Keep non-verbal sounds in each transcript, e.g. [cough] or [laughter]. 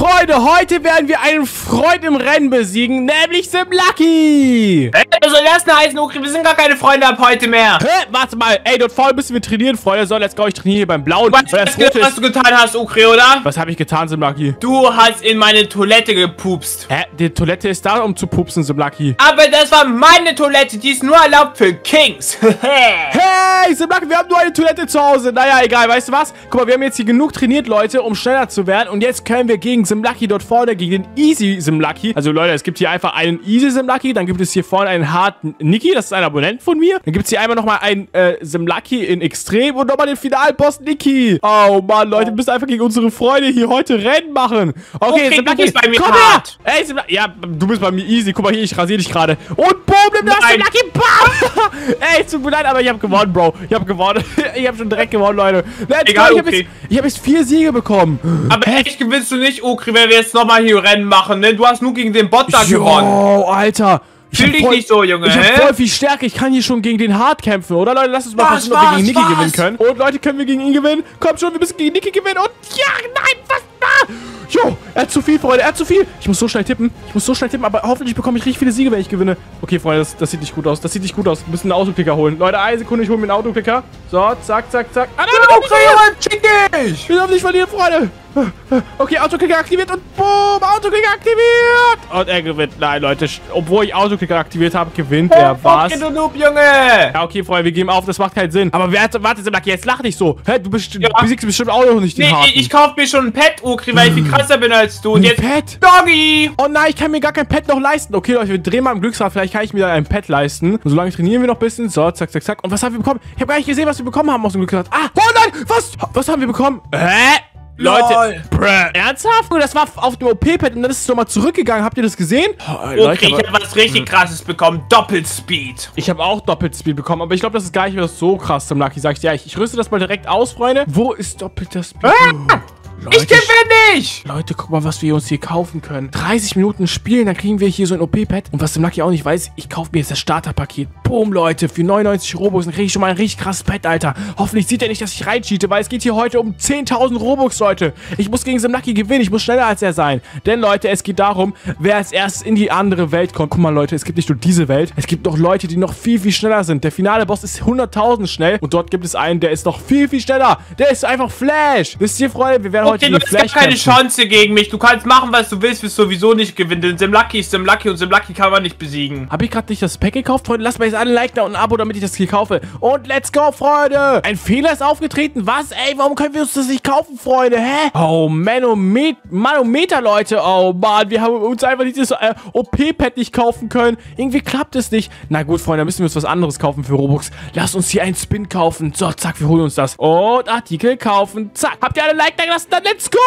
Freunde, heute werden wir einen Freund im Rennen besiegen, nämlich Sim Lucky. Hey, soll das denn heißen, Ukri? Wir sind gar keine Freunde ab heute mehr. Hä? Warte mal. Ey, dort vorne müssen wir trainieren, Freunde. So, let's go. Ich trainiere hier beim Blauen. Weißt ganz das genau, was du getan hast, Ukri, oder? Was habe ich getan, Sim Lucky? Du hast in meine Toilette gepupst. Hä? Die Toilette ist da, um zu pupsen, Sim Lucky. Aber das war meine Toilette, die ist nur erlaubt für Kings. [laughs] Hey, Sim Lucky, wir haben nur eine Toilette zu Hause. Naja, egal. Weißt du was? Guck mal, wir haben jetzt hier genug trainiert, Leute, um schneller zu werden. Und jetzt können wir gegen Sim Lucky dort vorne, gegen den Easy Sim Lucky. Also, Leute, es gibt hier einfach einen Easy Sim Lucky. Dann gibt es hier vorne einen harten Niki. Das ist ein Abonnent von mir. Dann gibt es hier einmal nochmal einen äh, Sim Lucky in Extrem und nochmal den Finalboss Niki. Oh, Mann, Leute, wir müssen einfach gegen unsere Freunde hier heute Rennen machen. Okay, Okay, Sim du Lucky, bist bei mir komm hart. her. Ey, Sim Lucky. Ja, du bist bei mir easy. Guck mal hier, ich rasiere dich gerade. Und boom, nimm das Sim Nein. Lucky. Bam. [laughs] Ey, tut mir leid, aber ich habe gewonnen, Bro. Ich habe gewonnen. [laughs] ich habe schon direkt gewonnen, Leute. Let's Egal, go. Ich habe okay. jetzt, ich hab jetzt vier Siege bekommen. Aber echt gewinnst du nicht, Ukri, wenn wir jetzt nochmal hier Rennen machen, ne? Du hast nur gegen den Bot da gewonnen. Jo, Alter. Ich Fühl hab dich voll- nicht so, Junge, Ich habe hä? voll viel Stärke. Ich kann hier schon gegen den Hard kämpfen, oder Leute? Lass uns mal Was, versuchen, ob wir gegen Niki was? gewinnen können. Und Leute, können wir gegen ihn gewinnen? Komm schon, wir müssen gegen Niki gewinnen. Und ja, nein, was da? Jo, er hat zu viel, Freunde. Er hat zu viel. Ich muss so schnell tippen. Ich muss so schnell tippen, aber hoffentlich bekomme ich richtig viele Siege, wenn ich gewinne. Okay, Freunde, das, das sieht nicht gut aus. Das sieht nicht gut aus. Wir müssen einen Autoklicker holen. Leute, eine Sekunde, ich hole mir einen Autoklicker. So, zack, zack, zack. Ah, nein, verlieren. Chick dich! Wir dürfen nicht verlieren, Freunde. Okay, Autoklicker aktiviert und boom, Autoklicker aktiviert. Und er gewinnt. Nein, Leute, obwohl ich Autoklicker aktiviert habe, gewinnt er was. Okay, du Noob, Junge! Ja, okay, Freunde, wir geben auf, das macht keinen Sinn. Aber wer warte, Lucky, jetzt lach nicht so. Hä, du bist, Ja. du besiegst bestimmt auch noch nicht den Nee, Harten. ich, ich kauf mir schon ein Pet, Ukri, weil ich viel krasser bin als du. Und Ein jetzt Pet? Doggy! Oh nein, ich kann mir gar kein Pet noch leisten. Okay, Leute, wir drehen mal im Glücksrad. Vielleicht kann ich mir ein Pet leisten. Und solange trainieren wir noch ein bisschen. So, zack, zack, zack. Und was haben wir bekommen? Ich habe gar nicht gesehen, was wir bekommen haben aus dem Glücksrad. Ah, oh nein, was? Was haben wir bekommen? Hä? Leute, Lol. bruh, ernsthaft? Das war auf dem OP-Pad und dann ist es nochmal zurückgegangen. Habt ihr das gesehen? Oh, Okay, ich hab was richtig krasses bekommen. Doppelspeed. Ich habe auch Doppelspeed bekommen, aber ich glaube, das ist gar nicht mehr so krass zum Lucky, sag ich dir. Ich, ich rüste das mal direkt aus, Freunde. Wo ist doppelter Speed? Ah! Leute, Ich gewinne nicht! Leute, guck mal, was wir uns hier kaufen können. 30 Minuten spielen, dann kriegen wir hier so ein OP-Pad. Und was der Lucky auch nicht weiß, ich kaufe mir jetzt das Starterpaket. Boom, Leute, für 99 Robux. Dann kriege ich schon mal ein richtig krasses Pad, Alter. Hoffentlich sieht er nicht, dass ich reincheate, weil es geht hier heute um 10.000 Robux, Leute. Ich muss gegen Sim Lucky gewinnen. Ich muss schneller als er sein. Denn, Leute, es geht darum, wer als erstes in die andere Welt kommt. Guck mal, Leute, es gibt nicht nur diese Welt. Es gibt noch Leute, die noch viel, viel schneller sind. Der finale Boss ist 100.000 schnell. Und dort gibt es einen, der ist noch viel, viel schneller. Der ist einfach Flash. Wisst ihr, Freunde, wir werden heute Okay, du gegen hast gar Flash keine. Chance gegen mich. Du kannst machen, was du willst, wirst sowieso nicht gewinnen. Denn Simlucky ist Simlucky und Simlucky kann man nicht besiegen. Habe ich gerade nicht das Pack gekauft, Freunde? Lasst mal jetzt alle ein Like da und ein Abo, damit ich das hier kaufe. Und let's go, Freunde! Ein Fehler ist aufgetreten. Was? Ey, warum können wir uns das nicht kaufen, Freunde? Hä? Oh, Manomet Manometer, Leute. Oh, Mann, wir haben uns einfach dieses äh, OP-Pad nicht kaufen können. Irgendwie klappt es nicht. Na gut, Freunde, müssen wir uns was anderes kaufen für Robux. Lasst uns hier einen Spin kaufen. So, zack, wir holen uns das. Und Artikel kaufen. Zack. Habt ihr alle Like da gelassen? Dann let's go!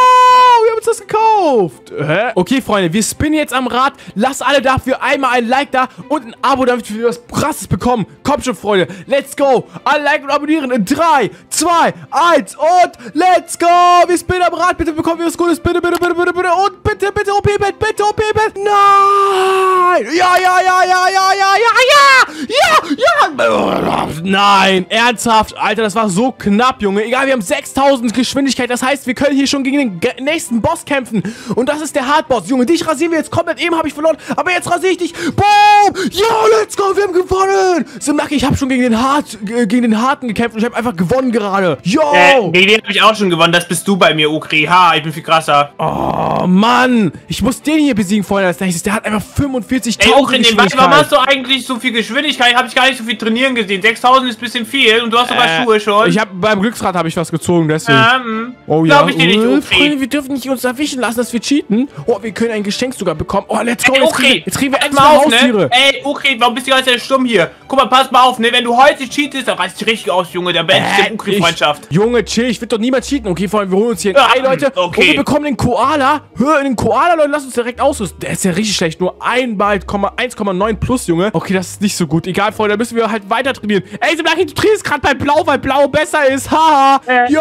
Wir haben uns das gekauft. Hä? Okay, Freunde, wir spinnen jetzt am Rad. Lasst alle dafür einmal ein Like da und ein Abo, damit wir was krasses bekommen. Kommt schon, Freunde. Let's go. Alle liken und abonnieren in 3, 2, 1 und let's go. Wir spinnen am Rad. Bitte bekommen wir was Gutes. Bitte, bitte, bitte, bitte, bitte. Und bitte, bitte, OP-Bett. Bitte, OP-Bett. Nein. Ja, ja, ja, ja, ja, ja, ja, ja. Ja, ja. Nein. Ernsthaft. Alter, das war so knapp, Junge. Egal, wir haben 6000 Geschwindigkeit. Das heißt, wir können hier schon gegen den nächsten Boss kämpfen. Und das ist der Hardboss. Junge, dich rasieren wir jetzt komplett. Eben habe ich verloren. Aber jetzt rasiere ich dich. Boom. Ja, let's go. Wir haben gewonnen. Simlaki, ich habe schon gegen den, Hart, äh, gegen den Harten gekämpft. Und ich habe einfach gewonnen gerade. Yo. Äh, gegen den habe ich auch schon gewonnen. Das bist du bei mir, Ukri. Ha, ich bin viel krasser. Oh, Mann. Ich muss den hier besiegen vorher als nächstes. Der hat einfach 45.000 Ey, Ukri, warum hast du eigentlich so viel Geschwindigkeit? Habe ich gar nicht so viel trainieren gesehen. 6000 ist ein bisschen viel und du hast sogar Äh, Schuhe schon. Ich habe beim Glücksrad habe ich was gezogen, deswegen. ähm, Oh Glaub ich dir nicht, Äh, Ukri. Freunde, wir dürfen nicht uns erwischen lassen, dass wir cheaten. Oh, wir können ein Geschenk sogar bekommen. Oh, let's go. Ey, Jetzt kriegen, Ukri, wir- jetzt kriegen wir endlich mal auf, ne? Haustiere. Ey, Ukri, warum bist du Zeit stumm hier? Guck mal, pass mal auf, ne? Wenn du heute cheatest, dann reißt dich richtig aus, Junge. Dann beende ich die Ukri-Freundschaft. Ich- Junge, chill, ich will doch niemals cheaten. Okay, Freunde, wir holen uns hier Ja, ein Ei, Leute. okay. Und wir bekommen den Koala. Hör, den Koala, Leute, lass uns direkt ausrüsten. Der ist ja richtig schlecht. Nur einmal 1,9 plus, Junge. Okay, das ist nicht so gut. Egal, Freunde, da müssen wir halt weiter trainieren. Ey, Sebastian, du trainierst gerade bei Blau, weil Blau besser ist. Haha. Äh, Jo.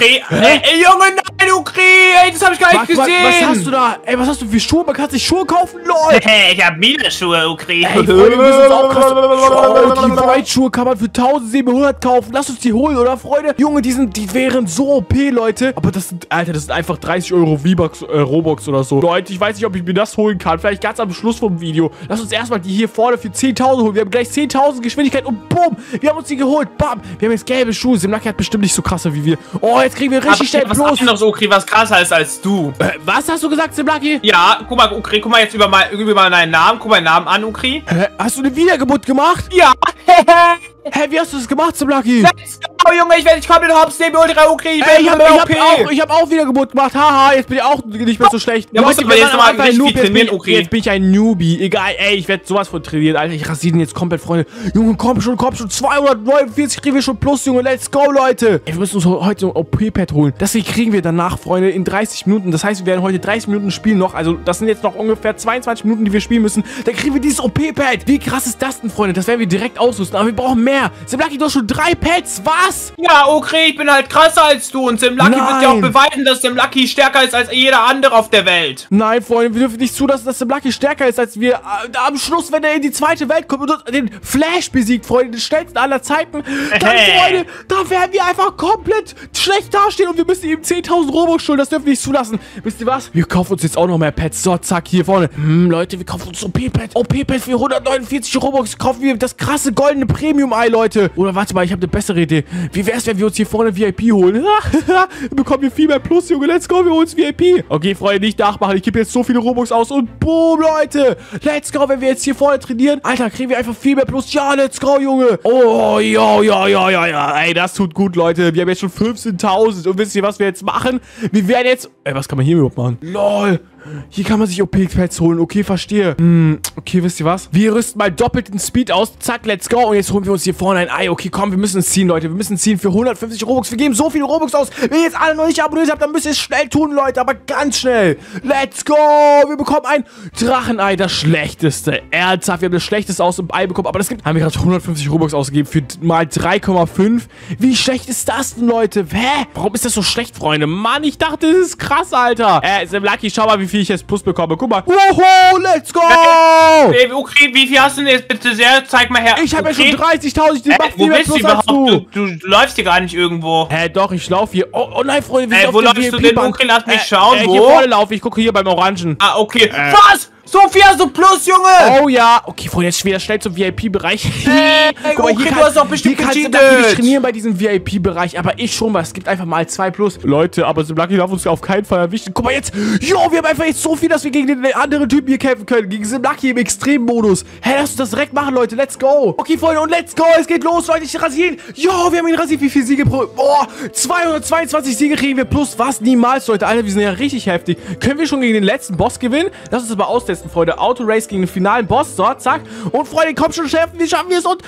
Ey, ey, Junge, nein, Ukri! Ey, das habe ich gar nicht Was, gesehen! was, was hast du da? Ey, was hast du für Schuhe? Man kann sich Schuhe kaufen, lol. [laughs] Hey, ich hab Miele-Schuhe, Ukri. Ey, Freunde, wir uns auch krass. Oh, die Weitschuhe kann man für 1700 kaufen. Lass uns die holen, oder, Freunde? Junge, die, sind, die wären so OP, Leute. Aber das sind, Alter, das sind einfach 30 Euro V-Bucks, äh, Robux oder so. Leute, ich weiß nicht, ob ich mir das holen kann. Vielleicht ganz am Schluss vom Video. Lass uns erstmal die hier vorne für 10.000 holen. Wir haben gleich 10.000 Geschwindigkeit und bumm, wir haben uns die geholt. Bam, wir haben jetzt gelbe Schuhe. Simlaki hat bestimmt nicht so krasse wie wir. Oh, jetzt kriegen wir richtig schnell was bloß. anderes, Ukri, was krasser ist als du. Äh, was hast du gesagt, Simlaki? Ja, guck mal, Ukri, guck mal jetzt über, mein, über meinen Namen. Guck meinen Namen an, Ukri. Hä, hast du eine Wiedergeburt gemacht? Ja. [laughs] Hä, wie hast du das gemacht, Simlaki? Let's go, Junge, ich werde dich komplett hops nehmen, Ultra Ukri. Ey, ich hab, ich, hab auch, ich hab auch Wiedergeburt gemacht. Haha, jetzt bin ich auch nicht mehr so schlecht. Ja, musst du jetzt waren noch mal einfach ein Noob, jetzt bin ich- okay. Jetzt bin ich ein Newbie. Egal, ey, ich werde sowas von trainieren, Alter. Ich rasiere den jetzt komplett, Freunde. Junge, komm schon, komm schon. 249 kriegen wir schon plus, Junge. Let's go, Leute. Ey, wir müssen uns heute so ein OP-Pad holen. Das hier kriegen wir danach, Freunde, in 30 Minuten. Das heißt, wir werden heute 30 Minuten spielen noch. Also, das sind jetzt noch ungefähr 22 Minuten, die wir spielen müssen. Dann kriegen wir dieses OP-Pad. Wie krass ist das denn, Freunde? Das werden wir direkt ausrüsten. Aber wir brauchen mehr. Simlaki, du hast schon drei Pads. Was? Ja, Ukri, ich bin halt krasser als du. Und Sim Lucky wird dir auch beweisen, dass Sim Lucky stärker ist als jeder andere auf der Welt. Nein, Freunde, wir dürfen nicht zulassen, dass Lucky stärker ist als wir. Äh, Am Schluss, wenn er in die zweite Welt kommt und den Flash besiegt, Freunde, den schnellsten aller Zeiten, dann, Freunde, da werden wir einfach komplett schlecht dastehen und wir müssen ihm 10.000 Robux schulden. Das dürfen wir nicht zulassen. Wisst ihr was? Wir kaufen uns jetzt auch noch mehr Pets. So, zack, hier vorne. Hm, Leute, wir kaufen uns OP-Pet. OP-Pet für 149 Robux. Kaufen wir das krasse goldene Premium-Ei, Leute. Oder warte mal, ich habe eine bessere Idee. Wie wär's, wenn wir uns hier vorne VIP holen? [laughs] wir bekommen hier viel mehr Plus, Junge. Let's go, wir holen uns VIP. Okay, Freunde, nicht nachmachen. Ich gebe jetzt so viele Robux aus und boom, Leute. Let's go, wenn wir jetzt hier vorne trainieren. Alter, kriegen wir einfach viel mehr Plus. Ja, let's go, Junge. Oh, ja, ja, ja, ja, ja. Ey, das tut gut, Leute. Wir haben jetzt schon 15.000. Und wisst ihr, was wir jetzt machen? Wir werden jetzt... Ey, was kann man hier überhaupt machen? LOL. Hier kann man sich OP-Pads holen. Okay, verstehe. Hm, okay, wisst ihr was? Wir rüsten mal doppelt den Speed aus. Zack, let's go. Und jetzt holen wir uns hier vorne ein Ei. Okay, komm, wir müssen es ziehen, Leute. Wir müssen ziehen für 150 Robux. Wir geben so viele Robux aus. Wenn ihr jetzt alle noch nicht abonniert habt, dann müsst ihr es schnell tun, Leute. Aber ganz schnell. Let's go. Wir bekommen ein Drachenei. Das schlechteste. Ernsthaft, wir haben das schlechteste aus dem Ei bekommen. Aber das gibt... Haben wir gerade 150 Robux ausgegeben für mal 3,5. Wie schlecht ist das denn, Leute? Hä? Warum ist das so schlecht, Freunde? Mann, ich dachte, das ist krass, Alter. Äh, Lucky, schau mal, wie viel ich jetzt Plus bekomme. Guck mal. Woho, let's go. Ey, Ukri, wie viel hast du denn jetzt bitte sehr? Zeig mal her. Ich habe ja Ukri? schon 30.000. Ich Äh, mach wo viel mehr bist du Plus als überhaupt? du. Du, du läufst hier gar nicht irgendwo. Hä, doch, ich laufe hier. Oh, oh nein, Freunde, wir Äh, sind auf wo der läufst du denn. Ukri? Lass mich Äh, schauen, äh, wo? Hier vorne laufe ich. gucke hier beim Orangen. Ah, okay. Äh. Was? So plus, Junge! Oh ja. Okay, Freunde, jetzt wieder schnell zum VIP-Bereich. Äh, okay, du hast doch bestimmt hier kannst du nicht trainieren bei diesem VIP-Bereich, aber ich schon mal. Es gibt einfach mal 2 plus. Leute, aber Simlaki darf uns ja auf keinen Fall erwischen. Guck mal jetzt. Jo, wir haben einfach jetzt so viel, dass wir gegen den anderen Typen hier kämpfen können. Gegen Simlaki im Extremmodus. Hä, lass uns das direkt machen, Leute. Let's go. Okay, Freunde, und let's go. Es geht los, Leute. Ich rasiere ihn. Jo, wir haben ihn rasiert. Wie viele Siege pro... Boah, 222 Siege kriegen wir plus. Was? Niemals, Leute. Alter, wir sind ja richtig heftig. Können wir schon gegen den letzten Boss gewinnen? Lass uns das mal austesten, Freunde. Auto-Race gegen den finalen Boss. So, zack. Und, Freunde, komm schon, Chef. Wir schaffen es und...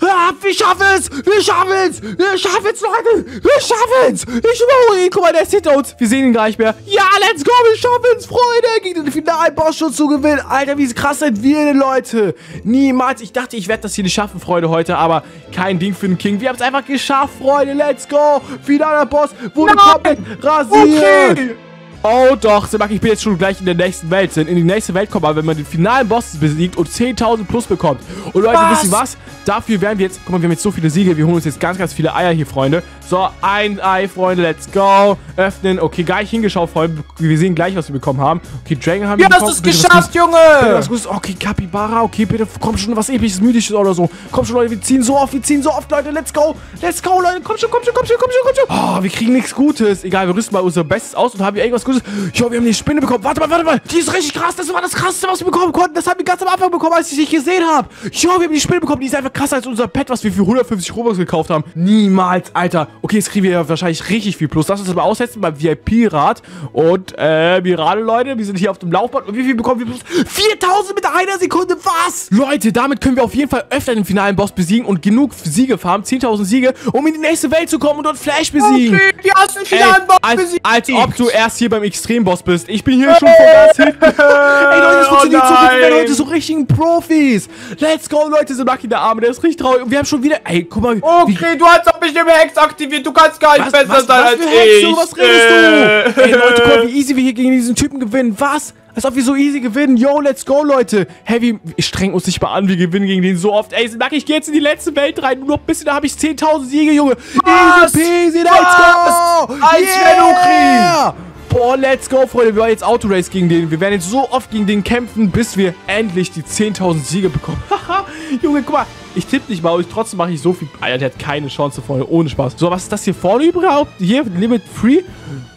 Ah, wir schaffen es! Wir schaffen es! Wir schaffen es, Leute! Wir schaffen es! Ich überhole ihn! Guck mal, der ist hinter uns! Wir sehen ihn gar nicht mehr. Ja, let's go! Wir schaffen es, Freunde! Gegen den finalen Boss schon zu gewinnen! Alter, wie krass sind wir denn, Leute? Niemals! Ich dachte, ich werde das hier nicht schaffen, Freunde, heute, aber kein Ding für den King. Wir haben es einfach geschafft, Freunde! Let's go! Finaler Boss wurde Nein! komplett rasiert! Okay. Oh doch, Sebak, ich bin jetzt schon gleich in der nächsten Welt. In die nächste Welt kommen, aber wenn man den finalen Boss besiegt und 10.000 plus bekommt. Und Leute, Was? wisst ihr was? Dafür werden wir jetzt, guck mal, wir haben jetzt so viele Siege, wir holen uns jetzt ganz, ganz viele Eier hier, Freunde. So, ein Ei, Freunde, let's go. Öffnen, okay, gar nicht hingeschaut, Freunde. Wir sehen gleich, was wir bekommen haben. Okay, Dragon haben wir hast bekommen. du es geschafft. Bitte Junge? was Gutes. Okay, Capybara, okay, bitte, komm schon, was episches, mythisches oder so. Komm schon, Leute, wir ziehen so oft, wir ziehen so oft, Leute, let's go. Let's go, Leute, komm schon, komm schon, komm schon, komm schon, komm schon. Oh, wir kriegen nichts Gutes. Egal, wir rüsten mal unser Bestes aus und haben hier irgendwas Gutes. Jo, wir haben die Spinne bekommen. Warte mal, warte mal. Die ist richtig krass. Das war das Krasseste, was wir bekommen konnten. Das haben wir ganz am Anfang bekommen, als ich dich gesehen habe. Jo, wir haben die Spinne bekommen. Die ist einfach krasser als unser Pet, was wir für 150 Robux gekauft haben. Niemals, Alter. Okay, jetzt kriegen wir ja wahrscheinlich richtig viel Plus. Lass uns das mal aussetzen beim VIP-Rad. Und, äh, Mirade, Leute, wir sind hier auf dem Laufband. Und wie viel bekommen wir Plus? 4000 mit einer Sekunde. Was? Leute, damit können wir auf jeden Fall öfter den finalen Boss besiegen und genug Siege farmen. 10.000 Siege, um in die nächste Welt zu kommen und dort Flash besiegen. Okay, ja, hast einen finalen Boss als, besiegt. als ob du erst hier beim Extremboss bist. Ich bin hier schon vor ganz hinten. [laughs] Ey, Leute, das Oh funktioniert so gut. Wir heute so richtigen Profis. Let's go, Leute. So Lucky der Arme, der ist richtig traurig. Und wir haben schon wieder... Ey, guck mal. wie- Okay, du hast doch bestimmt Hex aktiviert. Du kannst gar nicht Was, besser was, sein was als Hexe, ich. was redest du? [laughs] Ey, Leute, guck mal, wie easy wir hier gegen diesen Typen gewinnen. Was? Als ob wir so easy gewinnen. Yo, let's go, Leute. Hey, wir strengen uns nicht mal an. Wir gewinnen gegen den so oft. Ey, Lucky, ich gehe jetzt in die letzte Welt rein. Nur noch ein bisschen, da habe ich 10.000 Siege, Junge. Was? Easy peasy, let's go. Als yeah. Boah, let's go, Freunde. Wir waren jetzt Autorace gegen den. Wir werden jetzt so oft gegen den kämpfen, bis wir endlich die 10.000 Siege bekommen. [laughs] Haha, Junge, guck mal. Ich tippe nicht mal, aber trotzdem mache ich so viel. Alter, der hat keine Chance, Freunde. Ohne Spaß. So, was ist das hier vorne überhaupt? Hier, Limit Free?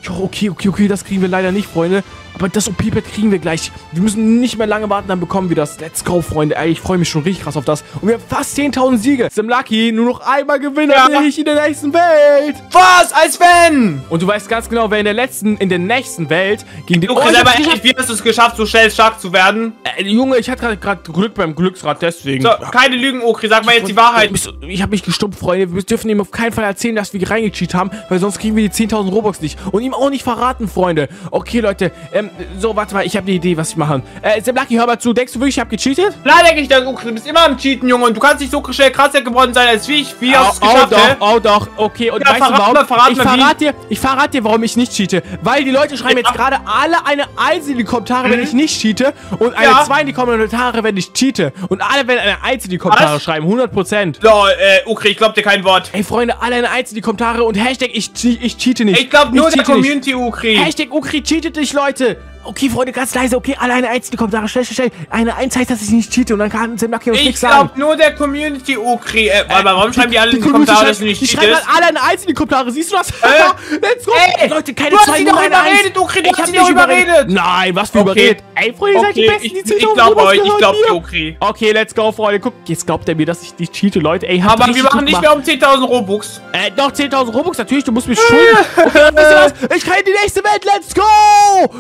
Jo, okay, okay, okay. Das kriegen wir leider nicht, Freunde. Aber das OP-Pad kriegen wir gleich. Wir müssen nicht mehr lange warten, dann bekommen wir das. Let's go, Freunde. Ey, ich freue mich schon richtig krass auf das. Und wir haben fast 10.000 Siege. Sim Lucky, nur noch einmal gewinnen, Ja. ich in der nächsten Welt. Was? Als wenn? Und du weißt ganz genau, wer in der letzten, in der nächsten Welt gegen den... Okay, ich aber echt, wie hast du es geschafft, so schnell stark zu werden? Äh, Junge, ich hatte gerade Glück beim Glücksrad, deswegen. So, keine Lügen, Okri, sag mal jetzt die Wahrheit. Ich, ich habe mich gestumpft, Freunde. Wir dürfen ihm auf keinen Fall erzählen, dass wir reingecheat haben, weil sonst kriegen wir die 10.000 Robux nicht. Und ihm auch nicht verraten, Freunde. Okay, Leute. Ähm, so, warte mal. Ich habe eine Idee, was ich machen. Äh, Lucky, hör mal zu. Denkst du wirklich, ich habe gecheatet? Klar denke ich das, Okri, du bist immer am Cheaten, Junge, und du kannst nicht so schnell krasser geworden sein als wie ich. Wie hast du es geschafft, hä? doch, oh doch. Okay, und Ja, weißt du verrat warum? mal, verrat ich mal, wie. verrate dir, ich verrate dir, warum ich nicht cheate. Weil die Leute schreiben Ja. jetzt gerade alle eine Eins in die Kommentare, wenn ich nicht cheate. Und eine Ja. Zwei in die Kommentare, wenn ich cheate. Und alle werden eine Eins in die Kommentare Was? schreiben. 100%. So, äh, Okri, ich glaub dir kein Wort. Ey, Freunde, alle eine Eins in die Kommentare und Hashtag ich, ich cheate nicht. Ich glaub nur der cheate nicht. Community, Okri. Hashtag Ukri cheatet dich, Leute. Okay, Freunde, ganz leise. Okay, alle eine Eins in die Kommentare. Schnell, schnell, schnell. Eine Eins heißt, dass ich nicht cheate. Und dann kann Sam Lucky uns Ich nichts sagen. glaub nur der Community, Okri. Äh, aber warum schreiben die alle in die Kommentare, schreibt- dass du nicht Die schreiben cheatest? halt alle eine Eins in die Kommentare. Siehst du das? [laughs] Let's go. Ey, Leute, keine du hast zwei, sie nur doch überredet, Ukri, du Ich hast hab sie nicht doch überredet. Nein, was für Okay. überredet. Ey, Freunde, ihr seid die Okay, Besten. ich, die ich 10.000 glaub euch, ich glaub dir, Okri. Okay, let's go, Freunde. Guck, jetzt glaubt er mir, dass ich nicht cheate, Leute. Ey, Aber wir machen nicht mehr um 10.000 Robux. Äh, doch 10.000 Robux, natürlich, du musst mich schulden. [laughs] Okay? Ich kann in die nächste Welt, let's go!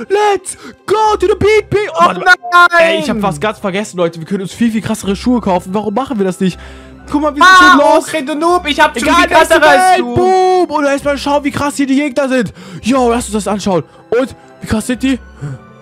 Let's go to the beat, beat! Oh, Oh nein! Ey, ich hab was ganz vergessen, Leute. Wir können uns viel, viel krassere Schuhe kaufen. Warum machen wir das nicht? Guck mal, wir sind Ah, schon los. Okri, du Noob, ich hab schon Egal, viel krasser als du. boom! Und erstmal schauen, wie krass hier die Gegner sind. Jo, lass uns das anschauen. Und, wie krass sind die?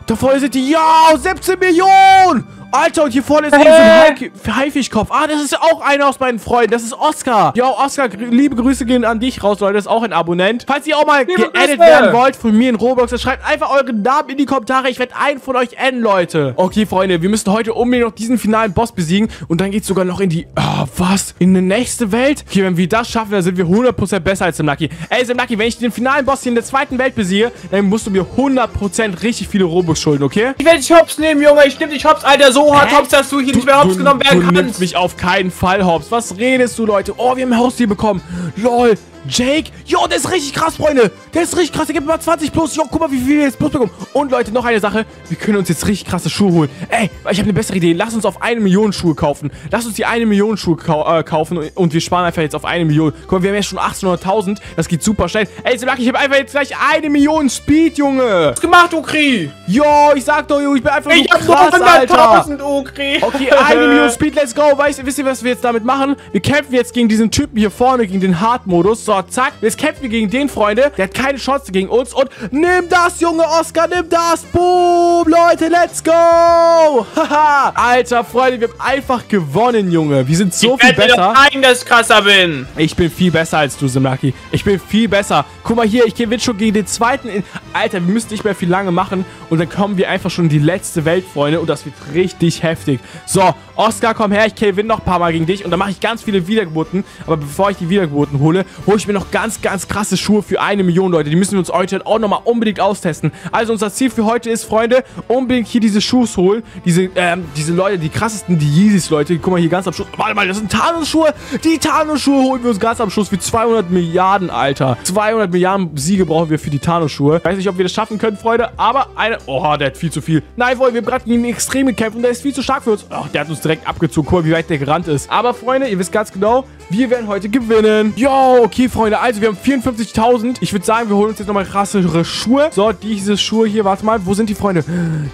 Da vorne sind die, ja, 17 Millionen! Alter, und hier vorne ist irgend so ein Haifischkopf. Ah, das ist auch einer aus meinen Freunden. Das ist Oscar. Ja, Oscar, liebe Grüße gehen an dich raus, Leute. Das ist auch ein Abonnent. Falls ihr auch mal Liebe Grüße. werden wollt von mir in Roblox, dann schreibt einfach euren Namen in die Kommentare. Ich werde einen von euch adden, Leute. Okay, Freunde, wir müssen heute unbedingt noch diesen finalen Boss besiegen. Und dann geht's sogar noch in die... Ah, was? In die nächste Welt? Okay, wenn wir das schaffen, dann sind wir 100% besser als Lucky. Ey, Lucky, wenn ich den finalen Boss hier in der zweiten Welt besiege, dann musst du mir 100% richtig viele Robux schulden, okay? Ich werde dich hops nehmen, Junge. Ich nehm dich hops, Alter. So hart Hä? hops, dass du hier nicht mehr hops genommen werden du kannst. mich auf keinen Fall hops. Was redest du, Leute? Oh, wir haben ein Haustier bekommen. Lol. Jake? Jo, der ist richtig krass, Freunde. Der ist richtig krass. Der gibt mal 20 plus. Jo, guck mal, wie viel wir jetzt plus bekommen. Und Leute, noch eine Sache. Wir können uns jetzt richtig krasse Schuhe holen. Ey, ich habe eine bessere Idee. Lass uns auf eine Million Schuhe kaufen. Lass uns die eine Million Schuhe kau äh, kaufen und, und wir sparen einfach jetzt auf eine Million. Guck mal, wir haben jetzt schon 800.000. Das geht super schnell. Ey, so ich habe einfach jetzt gleich eine Million Speed, Junge. Was gemacht, Okri? Jo, ich sag doch, Junge, ich bin einfach Ich nur krass, Alter. 100.000, Okri. Okay, eine [laughs] Million Speed, let's go. Weißt, wisst ihr, was wir jetzt damit machen? Wir kämpfen jetzt gegen diesen Typen hier vorne, gegen den Hard-Modus. So, zack. Jetzt kämpfen wir gegen den, Freunde. Der hat keine Chance gegen uns. Und nimm das, Junge Oscar, nimm das. Boom, Leute, let's go. [laughs] Haha. Alter, Freunde, wir haben einfach gewonnen, Junge. Wir sind so ich viel werde besser. doch zeigen, dass ich krasser bin. Ich bin viel besser als du, Simlaki. Ich bin viel besser. Guck mal hier, ich gewinne schon gegen den zweiten. In Alter, wir müssen nicht mehr viel lange machen. Und dann kommen wir einfach schon in die letzte Welt, Freunde. Und das wird richtig heftig. So, Oscar, komm her. Ich gewinne noch ein paar Mal gegen dich. Und dann mache ich ganz viele Wiedergeburten. Aber bevor ich die Wiedergeburten hole, hole ich mir noch ganz, ganz krasse Schuhe für eine Million, Leute. Die müssen wir uns heute auch nochmal unbedingt austesten. Also unser Ziel für heute ist, Freunde, unbedingt hier diese Schuhe holen. Diese, ähm, diese Leute, die krassesten, die Yeezys, Leute. Guck mal hier ganz am Schluss. Warte mal, das sind Thanos-Schuhe. Die Thanos-Schuhe holen wir uns ganz am Schluss für 200 Milliarden, Alter. 200 Milliarden Siege brauchen wir für die Thanos-Schuhe. Weiß nicht, ob wir das schaffen können, Freunde, aber eine... Oh, der hat viel zu viel. Nein, Freunde, wir haben gerade gegen einen Extrem gekämpft und der ist viel zu stark für uns. Ach, der hat uns direkt abgezogen. Guck mal, wie weit der gerannt ist. Aber, Freunde, ihr wisst ganz genau, wir werden heute gewinnen. Yo, okay, Freunde, also wir haben 54.000. Ich würde sagen, wir holen uns jetzt nochmal krassere Schuhe. So, diese Schuhe hier, warte mal, wo sind die, Freunde?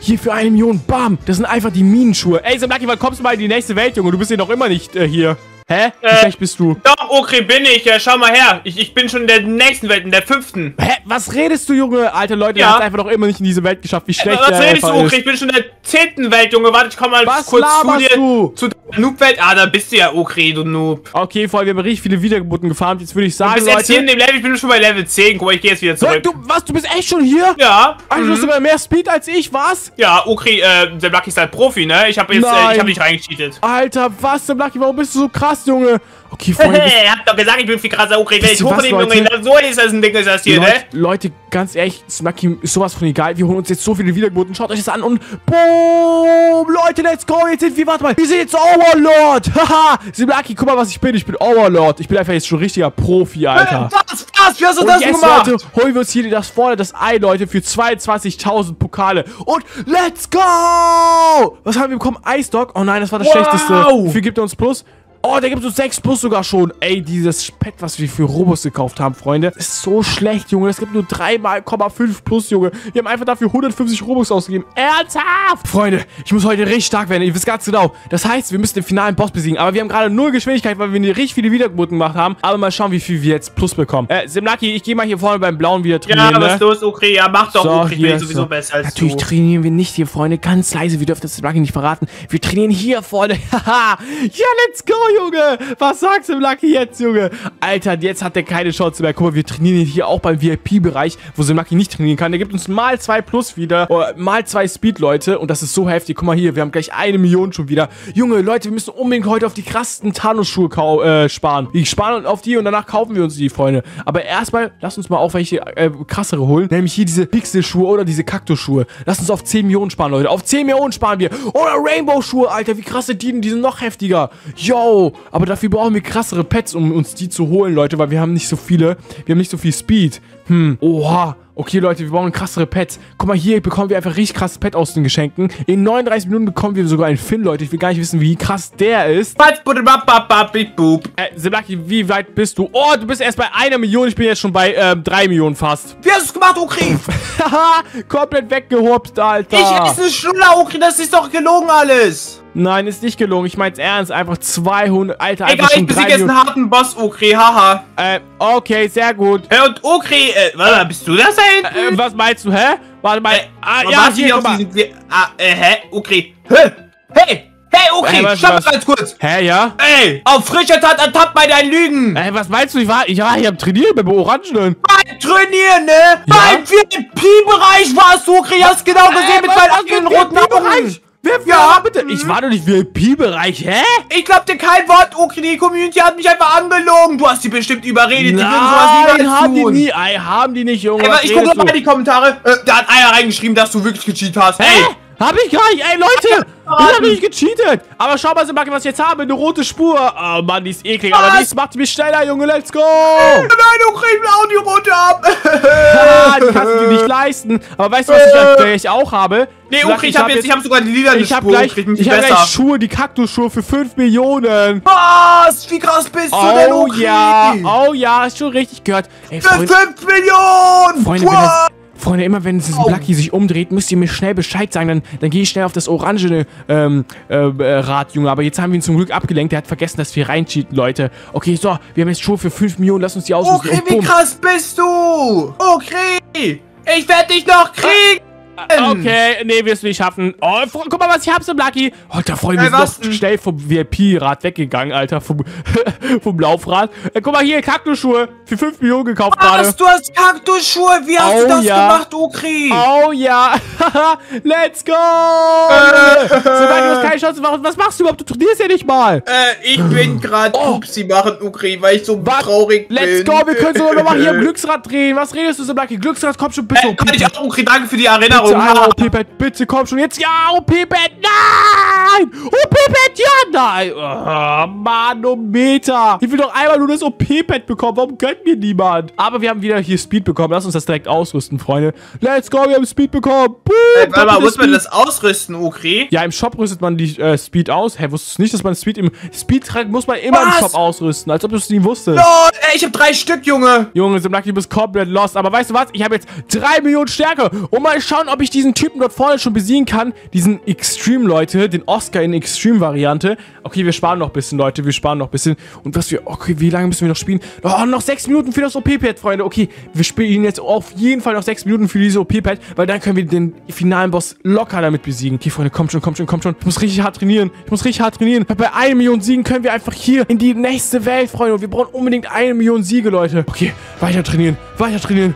Hier für eine Million, bam. Das sind einfach die Minenschuhe. Ey, Sam Lucky, wann kommst du mal in die nächste Welt, Junge? Du bist hier noch immer nicht äh, hier. Hä? Wie Äh, schlecht bist du? Doch, Okri, bin ich. Ja, schau mal her. Ich, ich bin schon in der nächsten Welt, in der fünften. Hä? Was redest du, Junge? Alter, Leute, Ja. der hat einfach noch immer nicht in diese Welt geschafft, wie schlecht Was der redest du, Okri? Ich bin schon in der zehnten Welt, Junge. Warte, ich komm mal Was kurz zu dir. du? Zu der Noob-Welt. Ah, da bist du ja, Okri, du Noob. Okay, voll, wir haben richtig viele Wiedergeburten gefarmt. Jetzt würde ich Du sagen, bist jetzt hier in Leute... dem Level. Ich bin schon bei Level 10. Guck mal, ich gehe jetzt wieder Leute, zurück. du, was, du bist echt schon hier? Ja. Alter, du hast sogar mehr Speed als ich, was? Ja, Okri, äh, der Lucky ist halt Profi, ne? Ich habe jetzt, äh, ich habe nicht reingecheatet. Alter, was zum Lucky, warum bist du so krass, Junge? Okay, [laughs] Freunde, Hey, hab doch gesagt, ich bin viel krasser Wisst ich was, hochnehme, Junge, so ist das ein Ding, ist das hier, Leute, ne? Leute, ganz ehrlich, Snucky ist sowas von egal. Wir holen uns jetzt so viele Wiedergeburten. Schaut euch das an und boom! Leute, let's go! Jetzt sind wir, warte mal, wir sind jetzt Overlord! [laughs] Haha! Snucky, guck mal, was ich bin. Ich bin Overlord. Ich bin einfach jetzt schon richtiger Profi, Alter. Was? Was? Wie hast du Und das jetzt, gemacht? Leute, holen wir uns hier das vorne, das Ei, Leute, für 22.000 Pokale. Und let's go! Was haben wir bekommen? Eisdog? Oh nein, das war das Wow! Schlechteste. Wie viel gibt er uns Plus? Oh, der gibt uns 6 Plus sogar schon. Ey, dieses Pet, was wir für Robos gekauft haben, Freunde, ist so schlecht, Junge. Das gibt nur 3 mal 5 Plus, Junge. Wir haben einfach dafür 150 Robos ausgegeben. Ernsthaft! Freunde, ich muss heute richtig stark werden. Ihr wisst ganz genau. Das heißt, wir müssen den finalen Boss besiegen. Aber wir haben gerade null Geschwindigkeit, weil wir richtig viele Wiedergeburten gemacht haben. Aber mal schauen, wie viel wir jetzt Plus bekommen. Äh, Simlaki, ich gehe mal hier vorne beim Blauen wieder trainieren, Ja, ne? was ist los, Okri? Ja, mach doch, So, Okri. Ich bin sowieso so. besser als Natürlich du. trainieren wir nicht hier, Freunde. Ganz leise. Wir dürfen das Lucky nicht verraten. Wir trainieren hier vorne. [laughs] Haha. ja, let's go, Junge. Was sagst du, Lucky, jetzt, Junge? Alter, jetzt hat der keine Chance mehr. Guck mal, wir trainieren hier auch beim VIP-Bereich, wo Lucky nicht trainieren kann. Der gibt uns mal zwei Plus wieder. Oder mal zwei Speed, Leute. Und das ist so heftig. Guck mal hier, wir haben gleich eine Million schon wieder. Junge, Leute, wir müssen unbedingt heute auf die krassesten Thanos-Schuhe äh, sparen. Wir sparen auf die und danach kaufen wir uns die, Freunde. Aber erstmal, lass uns mal auch welche äh, krassere holen. Nämlich hier diese Pixel-Schuhe oder diese Kaktus-Schuhe. Lass uns auf 10 Millionen sparen, Leute. Auf 10 Millionen sparen wir. Oder Rainbow-Schuhe, Alter. Wie krass die denn? Die sind noch heftiger. Yo. Aber dafür brauchen wir krassere Pets, um uns die zu holen, Leute. Weil wir haben nicht so viele. Wir haben nicht so viel Speed. Hm. Oha. Okay, Leute, wir brauchen krassere Pets. Guck mal, hier bekommen wir einfach richtig krasses Pet aus den Geschenken. In 39 Minuten bekommen wir sogar einen Finn, Leute. Ich will gar nicht wissen, wie krass der ist. Äh, Seblaki, wie weit bist du? Oh, du bist erst bei einer Million. Ich bin jetzt schon bei ähm, drei Millionen fast. Wie hast du es gemacht, Okri? [laughs] Haha, komplett weggehopst, Alter. Ich esse Schnuller, Okri. Das ist doch gelogen alles. Nein, ist nicht gelungen. Ich mein's ernst. Einfach 200, Alter, Egal, einfach ich besiege jetzt einen harten Boss, Okri. Haha. Äh, okay, sehr gut. Hey, und Okri, äh, warte bist du das da hinten? Äh, was meinst du, hä? Warte mal. Äh, ah, ja, warte, hier, guck mal. diesen- Ah, äh, hä? Okri. Hä? Hey! Hey, Okri! Äh, was- Stopp ganz kurz! Hä, ja? Ey! Auf frischer Tat ertappt bei deinen Lügen! Ey, was meinst du? Ich war, ich war, ich hab trainiert beim Orangenen. Beim Trainieren, ne? Beim VIP-Bereich warst du, Okri. Hast genau gesehen mit meinen eigenen roten Augen! Wer, Ja, bitte? Ich war doch nicht VIP-Bereich, hä? Ich glaub dir kein Wort, Okri. Die Community hat mich einfach angelogen. Du hast sie bestimmt überredet. Die würden sowas Nein, haben die tun. nie. Ey, haben die nicht, Junge. Ey, ich gucke mal in die Kommentare. Äh, da hat einer reingeschrieben, dass du wirklich gecheatet hast. Hä? Hab ich gar nicht. Ey, Leute. Ich hab nicht gecheatet. Aber schau mal, Sebastian, was ich jetzt habe. Eine rote Spur. Oh, Mann, die ist eklig. Aber Was? die macht mich schneller, Junge. Let's go. Nein, Okri, ich will Audio-Rote haben. Ah, [laughs] die kannst du dir nicht leisten. Aber weißt du, was ich gleich auch habe? Nee, Sag, Okri, ich hab jetzt, ich hab sogar die lila ich hab Spur, gleich, ich hab gleich Schuhe, die Kaktusschuhe für 5 Millionen. Was? Wie krass bist du denn, Oh ja, oh ja, hast schon richtig gehört. Ey, Für Freunde, 5 Millionen! Freunde, Wow. Freunde, immer wenn dieses Lucky sich umdreht, müsst ihr mir schnell Bescheid sagen. Dann, dann gehe ich schnell auf das orangene ähm, äh, äh, Rad, Junge. Aber jetzt haben wir ihn zum Glück abgelenkt. Der hat vergessen, dass wir reincheaten, Leute. Okay, so, wir haben jetzt Schuhe für 5 Millionen. Lass uns die ausrüsten. Und wie krass bist du? Okri! Ich werd dich noch kriegen! Okay, nee, wirst du nicht schaffen. Oh, guck mal, was ich hab, so Lucky. Oh, da sind denn? noch schnell vom VIP-Rad weggegangen, Alter. Vom, [laughs] vom Laufrad. Äh, guck mal hier, Kaktusschuhe. Für 5 Millionen gekauft gerade. Was? Du hast Kaktusschuhe? Wie hast Oh, du das ja. gemacht, Okri? Oh ja, [laughs] let's go! [laughs] Äh. Du hast keine Chance, warum- was machst du überhaupt? Du trainierst ja nicht mal. Äh, ich bin gerade Oh. Pupsi machen, Okri, weil ich so Was? traurig Let's bin. go, wir können sogar nochmal hier im Glücksrad drehen. Was redest du so, Lucky? Glücksrad, komm schon, bitte. Äh, kann ich auch, Okri, danke für die Erinnerung. Bitte, einmal OP-Pad, bitte komm schon jetzt. Ja, OP-Pad, nein! OP-Pad, ja, nein! Oh, Manometer. Ich will doch einmal nur das OP-Pad bekommen. Warum gönnt mir niemand? Aber wir haben wieder hier Speed bekommen. Lass uns das direkt ausrüsten, Freunde. Let's go, wir haben Speed bekommen. Boom, Äh, warte mal, muss man Speed. das ausrüsten, Okri? Ja, im Shop rüstet man die äh, Speed aus. Hä, wusstest du nicht, dass man Speed im Speed muss man immer im Was? Shop ausrüsten, als ob du es nie wusstest. Oh, ey, ich hab drei Stück, Junge. Junge, Simlaki, du bist komplett lost. Aber weißt du was? Ich habe jetzt 3 Millionen Stärke. Und mal schauen, ob ich diesen Typen dort vorne schon besiegen kann. Diesen Extreme, Leute. Den Oscar in Extreme-Variante. Okay, wir sparen noch ein bisschen, Leute. Wir sparen noch ein bisschen. Und was wir... Okay, wie lange müssen wir noch spielen? Oh, noch sechs Minuten für das OP-Pad, Freunde. Okay, wir spielen jetzt auf jeden Fall noch sechs Minuten für diese OP-Pad, weil dann können wir den finalen Boss locker damit besiegen. Okay, Freunde, kommt schon, kommt schon, kommt schon. Ich muss richtig hart trainieren. Ich muss richtig hart trainieren. Bei einer Million Siegen können wir einfach hier in die nächste Welt, Freunde. Und wir brauchen unbedingt eine Million Siege, Leute. Okay, weiter trainieren, weiter trainieren.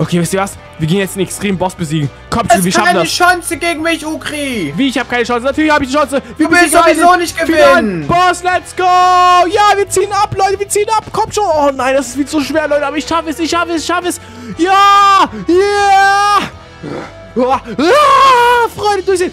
Okay, wisst ihr was? Wir gehen jetzt den extremen Boss besiegen. Kommt schon, wir schaffen keine das. Chance gegen mich, Ukri. Wie, ich habe keine Chance. Natürlich habe ich die Chance. Wir Du willst sowieso nicht gewinnen. Boss, let's go. Ja, wir ziehen ab, Leute. Wir ziehen ab. Kommt schon. Oh nein, das ist viel zu schwer, Leute. Aber ich schaffe es, ich schaffe es, ich schaffe es. Ja, ja. Oh, ah, Freunde, durchsehen.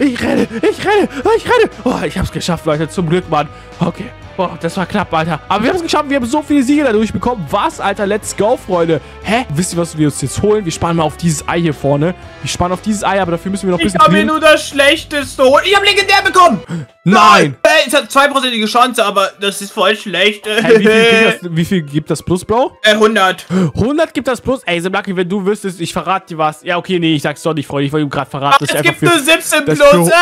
Ich renne, ich renne, ich renne. Oh, ich hab's geschafft, Leute. Zum Glück, Mann. Okay. Boah, das war knapp, Alter. Aber wir haben es geschafft. Wir haben so viele Siege dadurch bekommen. Was, Alter? Let's go, Freunde. Hä? Wisst ihr, was wir uns jetzt holen? Wir sparen mal auf dieses Ei hier vorne. Wir sparen auf dieses Ei, aber dafür müssen wir noch ein bisschen... Ich habe mir nur das Schlechteste holen. Ich habe legendär bekommen. Nein. Äh, es hat zweiprozentige Chance, aber das ist voll schlecht. Hey, wie, viel [laughs] das, wie, viel gibt das Plus, Bro? Äh, 100. 100 gibt das Plus? Ey, Simlaki, wenn du wüsstest, ich verrate dir was. Ja, okay, nee, ich sag's doch nicht, Freunde. Ich wollte ihm gerade verraten. Es gibt nur 17 Plus. [laughs]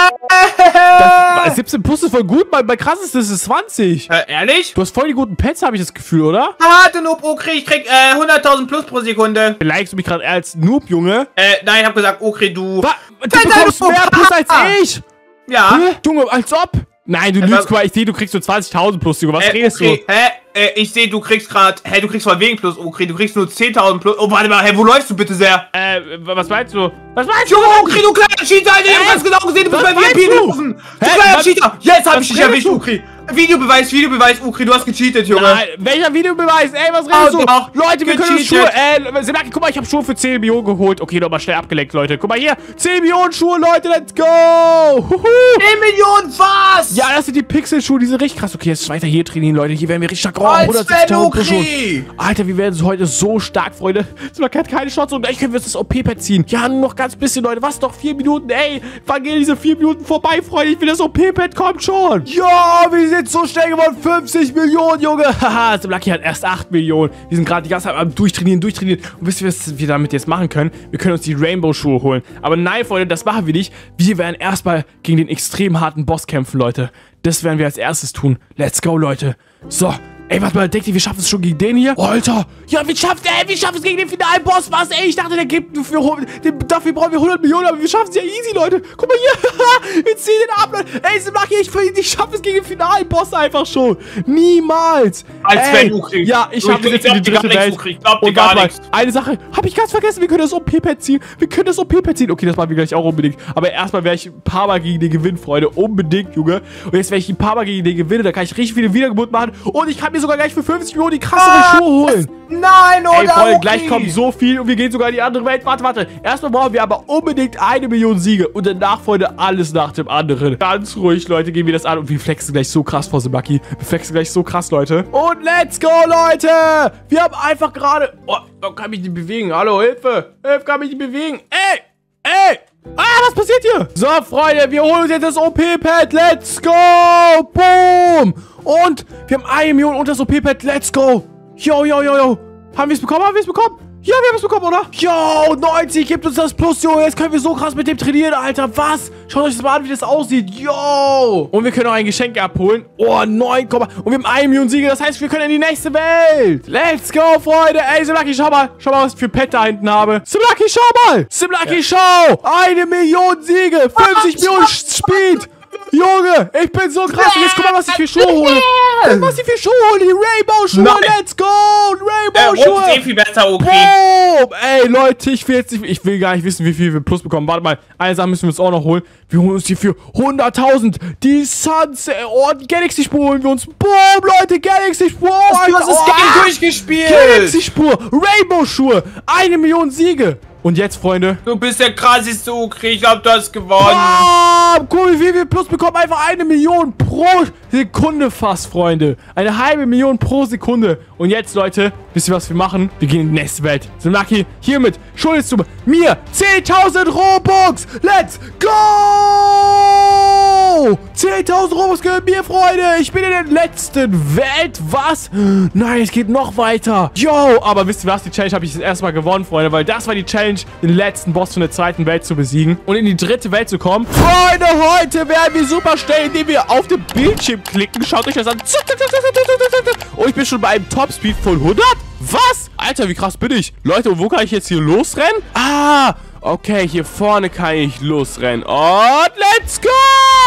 Das, das, 17 Plus ist voll gut, mein, mein krassestes ist 20. Äh, ehrlich? Du hast voll die guten Pets, habe ich das Gefühl, oder? Ah, den Noob Okri, ich krieg äh, 100.000 plus pro Sekunde. Beleidigst du mich gerade als Noob, Junge? Äh, nein, ich habe gesagt, Okri, du... Was? Du nein, bekommst mehr plus als [laughs] ich! Ja. Hä? Junge, als ob. Nein, du äh, lügst, guck ich sehe, du kriegst nur 20.000 plus, Junge. Was äh, redest okay. du? Hä? Äh, ich sehe, du kriegst gerade. Hä, du kriegst mal wegen plus, Okri. Du kriegst nur 10.000 plus. Oh, warte mal, hä, wo läufst du bitte sehr? Äh, was meinst du? Was meinst Junge, du? Junge, Okri, du kleiner Cheater, Alter, ich hab genau gesehen, du bist bei VIP gelaufen. Du kleiner Cheater. Jetzt hab ich dich erwischt, Okri. Videobeweis, Videobeweis, Ukri, du hast gecheatet, Junge. Nein, welcher Videobeweis? Ey, was redest Oh, du? doch. Leute, wir können Schuhe. Äh, Sebaki, guck mal, ich habe Schuhe für 10 Millionen geholt. Okay, nochmal schnell abgelenkt, Leute. Guck mal hier. 10 Millionen Schuhe, Leute, let's go. Huhu. 10 Millionen, was? Ja, das sind die Pixel-Schuhe, die sind richtig krass. Okay, jetzt weiter hier trainieren, Leute. Hier werden wir richtig stark. Oh, Als 160.000 plus Schuhe. Ukri. Alter, wir werden heute so stark, Freunde. Sebaki hat keine Chance und gleich können wir das OP-Pad ziehen. Ja, nur noch ganz bisschen, Leute. Was noch? 4 Minuten, ey. Wann gehen diese 4 Minuten vorbei, Freunde? Ich will das OP-Pad, kommt schon. Ja, wir sind so schnell geworden. 50 Millionen, Junge. [laughs] Haha, Sebaki hat erst 8 Millionen. Wir sind gerade die ganze Zeit am Durchtrainieren, Durchtrainieren. Und wisst ihr, was wir damit jetzt machen können? Wir können uns die Rainbow-Schuhe holen. Aber nein, Freunde, das machen wir nicht. Wir werden erstmal gegen den extrem harten Boss kämpfen, Leute. Das werden wir als erstes tun. Let's go, Leute. So. Ey, warte mal, denkt ihr, wir schaffen es schon gegen den hier? Alter! Ja, wir schaffen es, ey, wir schaffen es gegen den finalen Boss. Was, ey? Ich dachte, der gibt für, den, dafür brauchen wir 100 Millionen, aber wir schaffen es ja easy, Leute. Guck mal hier. [laughs] wir ziehen den ab, Leute. Ey, Simaki, ich, ich schaffe es gegen den finalen Boss einfach schon. Niemals. Als ey, wenn du kriegst. Ja, ich habe jetzt in die dritte Welt. Ich glaub Und gar warte mal, nichts. eine Sache habe ich ganz vergessen. Wir können das OP-Pad ziehen. Wir können das OP-Pad ziehen. Okay, das machen wir gleich auch unbedingt. Aber erstmal werde ich ein paar Mal gegen den gewinnen, Freunde. Unbedingt, Junge. Und jetzt, wenn ich ein paar Mal gegen den gewinne, dann kann ich richtig viele Wiedergeburt machen. Und ich kann mir sogar gleich für 50 Millionen die krassere Ah, Schuhe holen. Nein, oder? Ey, Freunde, Ukri? gleich kommt so viel und wir gehen sogar in die andere Welt. Warte, warte. Erstmal brauchen wir aber unbedingt eine Million Siege. Und danach, Freunde, alles nach dem anderen. Ganz ruhig, Leute, gehen wir das an. Und wir flexen gleich so krass vor Sebaki. Wir flexen gleich so krass, Leute. Und let's go, Leute. Wir haben einfach gerade... Oh, oh, kann mich nicht bewegen. Hallo, Hilfe. Hilfe, kann mich nicht bewegen. Ey, ey. Ah, was passiert hier? So, Freunde, wir holen uns jetzt das OP-Pad. Let's go. Boom. Und wir haben eine Million und das OP-Pad. Let's go. Yo, yo, yo, yo. Haben wir es bekommen? Haben wir es bekommen? Ja, wir haben es bekommen, oder? Yo, 90 gibt uns das Plus, Junge. Jetzt können wir so krass mit dem trainieren, Alter. Was? Schaut euch das mal an, wie das aussieht. Yo. Und wir können auch ein Geschenk abholen. Oh, 9, und wir haben 1 Million Siege. Das heißt, wir können in die nächste Welt. Let's go, Freunde. Ey, Simlaki, schau mal. Schau mal, was ich für Pet da hinten habe. Simlaki, schau mal. Simlaki, schau. Eine Million Siege. 50 Millionen Speed. Junge, ich bin so krass. Jetzt guck mal, was ich für Schuhe hole. Guck mal, was ich für Schuhe hole. Die Rainbow-Schuhe. Let's go. Äh, Rainbow-Schuhe. ist eh viel besser, Ukri. Boom! Ey, Leute, ich will jetzt nicht, ich will gar nicht wissen, wie viel wir plus bekommen. Warte mal, eine Sache müssen wir uns auch noch holen. Wir holen uns hier für 100.000 die Suns, äh, oh, die Galaxy-Spur holen wir uns. Boom, Leute, Galaxy-Spur. Oh, das oh, Game durchgespielt. Galaxy-Spur, Rainbow-Schuhe, eine Million Siege. Und jetzt, Freunde, Du bist der krasseste Ukri. Ich glaub, du hast gewonnen. Bam! Guck, wie wir plus bekommen. Einfach eine Million pro Sekunde fast, Freunde. Eine halbe Million pro Sekunde. Und jetzt, Leute, wisst ihr, was wir machen? Wir gehen in die nächste Welt. So, Lucky, hiermit schuldest du mir 10.000 Robux. Let's go! Wow! 10.000 Robux gehören mir, Freunde. Ich bin in der letzten Welt. Was? Nein, es geht noch weiter. Yo, aber wisst ihr was? Die Challenge habe ich erstmal gewonnen, Freunde, weil das war die Challenge, den letzten Boss von der zweiten Welt zu besiegen und in die dritte Welt zu kommen. Freunde, heute werden wir super schnell, indem wir auf den Bildschirm klicken. Schaut euch das an. Oh, ich bin schon bei einem Topspeed von 100. Was? Alter, wie krass bin ich? Leute, und wo kann ich jetzt hier losrennen? Ah, okay, hier vorne kann ich losrennen. Und let's go!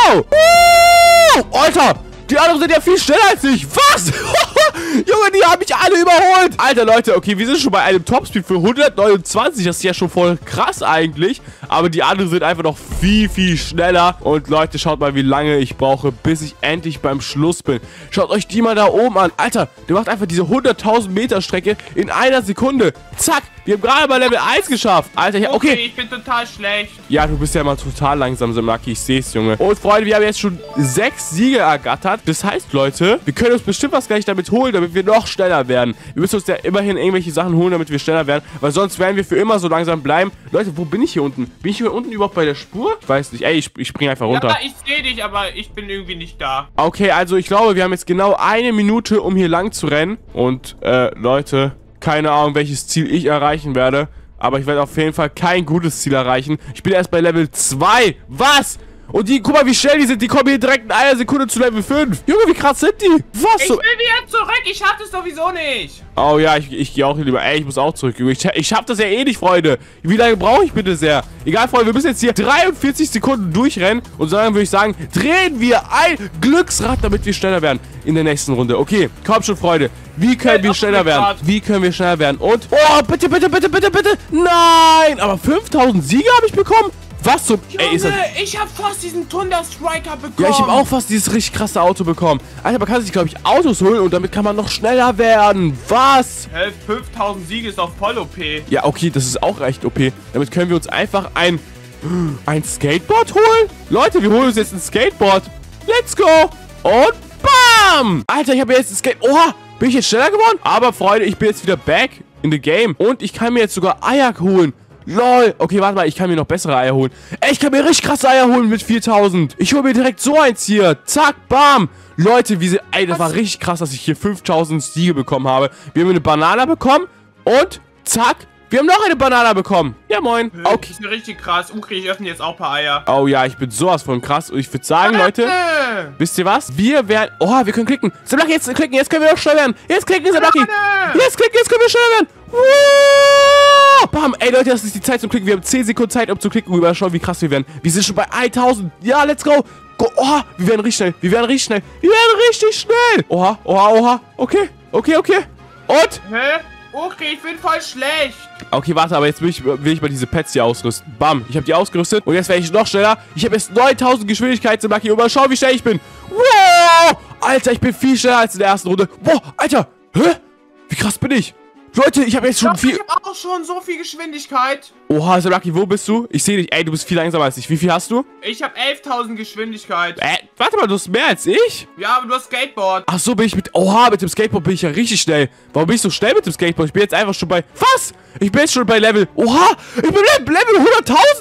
Uh, Alter, die anderen sind ja viel schneller als ich. Was? [laughs] Junge, die haben mich alle überholt. Alter, Leute, okay, wir sind schon bei einem Topspeed für 129. Das ist ja schon voll krass eigentlich. Aber die anderen sind einfach noch viel, viel schneller. Und Leute, schaut mal, wie lange ich brauche, bis ich endlich beim Schluss bin. Schaut euch die mal da oben an. Alter, der macht einfach diese 100.000 Meter Strecke in einer Sekunde. Zack, wir haben gerade mal Level 1 geschafft. Alter, ja, okay. okay. ich bin total schlecht. Ja, du bist ja mal total langsam, Samaki. Ich sehe es, Junge. Und Freunde, wir haben jetzt schon sechs Siege ergattert. Das heißt, Leute, wir können uns bestimmt was gleich damit holen, damit wir noch schneller werden. Wir müssen uns ja immerhin irgendwelche Sachen holen, damit wir schneller werden. Weil sonst werden wir für immer so langsam bleiben. Leute, wo bin ich hier unten? Bin ich hier unten überhaupt bei der Spur? Ich weiß nicht. Ey, ich, ich springe einfach runter. Ja, ich sehe dich, aber ich bin irgendwie nicht da. Okay, also ich glaube, wir haben jetzt genau eine Minute, um hier lang zu rennen. Und, äh, Leute, keine Ahnung, welches Ziel ich erreichen werde. Aber ich werde auf jeden Fall kein gutes Ziel erreichen. Ich bin erst bei Level 2. Was? Und die, guck mal, wie schnell die sind. Die kommen hier direkt in einer Sekunde zu Level 5. Junge, wie krass sind die? Was? Ich will wieder zurück. Ich schaff das sowieso nicht. Oh ja, ich, ich gehe auch hier lieber. Ey, ich muss auch zurück. Ich, ich schaff das ja eh nicht, Freunde. Wie lange brauche ich bitte sehr? Egal, Freunde, wir müssen jetzt hier 43 Sekunden durchrennen. Und dann würde ich sagen, drehen wir ein Glücksrad, damit wir schneller werden in der nächsten Runde. Okay, komm schon, Freunde. Wie können wir schneller werden? Wie können wir schneller werden? Und, oh, bitte, bitte, bitte, bitte, bitte. Nein, aber 5000 Siege habe ich bekommen? Was zum... Junge, Ey, ist das... ich habe fast diesen Thunder Striker bekommen. Ja, ich habe auch fast dieses richtig krasse Auto bekommen. Alter, man kann sich, glaube ich, Autos holen und damit kann man noch schneller werden. Was? Hä, 5000 Siege ist auf voll OP. Ja, okay, das ist auch recht OP. Damit können wir uns einfach ein... Ein Skateboard holen? Leute, wir holen uns jetzt ein Skateboard. Let's go. Und bam! Alter, ich habe jetzt ein Skate... Oha, bin ich jetzt schneller geworden? Aber, Freunde, ich bin jetzt wieder back in the game. Und ich kann mir jetzt sogar Eier holen. LOL. Okay, warte mal, ich kann mir noch bessere Eier holen. Ey, ich kann mir richtig krasse Eier holen mit 4000. Ich hole mir direkt so eins hier. Zack, bam. Leute, wie sie... Ey, das war richtig krass, dass ich hier 5000 Siege bekommen habe. Wir haben eine Banane bekommen und zack, wir haben noch eine Banane bekommen. Ja, moin. Okay. Das ist richtig krass. Okay, ich öffne jetzt auch ein paar Eier. Oh ja, ich bin sowas von krass. Und ich würde sagen, Leute, wisst ihr was? Wir werden... Oh, wir können klicken. Sablaki, jetzt klicken. Jetzt können wir auch schnell werden. Jetzt klicken, Sablaki. Jetzt klicken, jetzt können wir schneller werden. Woo! Bam. Ey, Leute, das ist die Zeit zum Klicken. Wir haben 10 Sekunden Zeit, um zu klicken. Rüber schauen, wie krass wir werden. Wir sind schon bei 1000. Ja, let's go. go. Oh, wir werden richtig schnell. Wir werden richtig schnell. Wir werden richtig schnell. Oha, oha, oha. Okay, okay, okay. Und? Hä? Okay, ich bin voll schlecht. Okay, warte, aber jetzt will ich, will ich mal diese Pets hier ausrüsten. Bam, ich habe die ausgerüstet. Und jetzt werde ich noch schneller. Ich habe jetzt 9000 Geschwindigkeit zum Lucky. Und mal schauen, wie schnell ich bin. Wow! Alter, ich bin viel schneller als in der ersten Runde. Boah, Alter. Hä? Wie krass bin ich? Leute, ich habe jetzt schon ich viel... Ich habe auch schon so viel Geschwindigkeit. Oha, Lucky, wo bist du? Ich sehe dich. Ey, du bist viel langsamer als ich. Wie viel hast du? Ich habe 11.000 Geschwindigkeit. Äh, warte mal, du hast mehr als ich? Ja, aber du hast Skateboard. Ach so, bin ich mit... Oha, mit dem Skateboard bin ich ja richtig schnell. Warum bin ich so schnell mit dem Skateboard? Ich bin jetzt einfach schon bei... Was? Ich bin jetzt schon bei Level... Oha, ich bin Level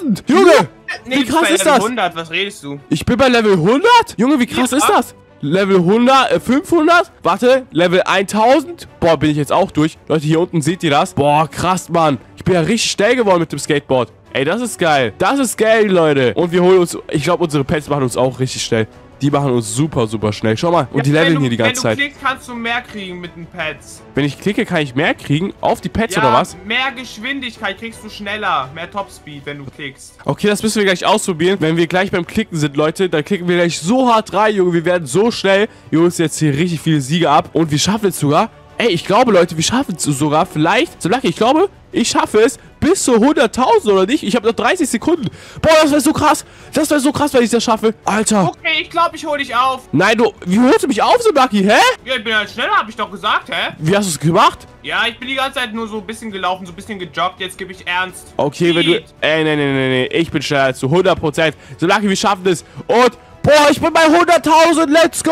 100.000. Junge, nee, wie krass ist Level das? 100, was redest du? Ich bin bei Level 100? Junge, wie krass ist das? Level 100, äh, 500? Warte, Level 1000? Boah, bin ich jetzt auch durch. Leute, hier unten seht ihr das? Boah, krass, Mann. Ich bin ja richtig schnell geworden mit dem Skateboard. Ey, das ist geil. Das ist geil, Leute. Und wir holen uns, ich glaube, unsere Pets machen uns auch richtig schnell. Die machen uns super, super schnell. Schau mal. Und die Ja, wenn leveln du- hier die ganze Wenn Zeit. du klickst, kannst du mehr kriegen mit den Pads. Wenn ich klicke, kann ich mehr kriegen auf die Pets ja, oder was? mehr Geschwindigkeit kriegst du schneller. Mehr Topspeed, wenn du klickst. Okay, das müssen wir gleich ausprobieren. Wenn wir gleich beim Klicken sind, Leute, dann klicken wir gleich so hart rein, Junge. Wir werden so schnell. Wir holen uns jetzt hier richtig viele Siege ab. Und wir schaffen es sogar. Ey, ich glaube, Leute, wir schaffen es sogar. Vielleicht, so lucky, ich glaube, ich schaffe es bis zu 100.000 oder nicht. Ich habe noch 30 Sekunden. Boah, das wäre so krass. Das wäre so krass, wenn ich das schaffe. Alter. Okay, ich glaube, ich hole dich auf. Nein, du, wie holst du mich auf, so lucky? Hä? Ja, ich bin halt schneller, habe ich doch gesagt, hä? Wie hast du es gemacht? Ja, ich bin die ganze Zeit nur so ein bisschen gelaufen, so ein bisschen gejoggt. Jetzt gebe ich ernst. Okay, wenn du... Ey, nee, nee, nee, nee. Ich bin schneller als du. 100%. So lucky, wir schaffen es. Und... Boah, ich bin bei 100.000. Let's go.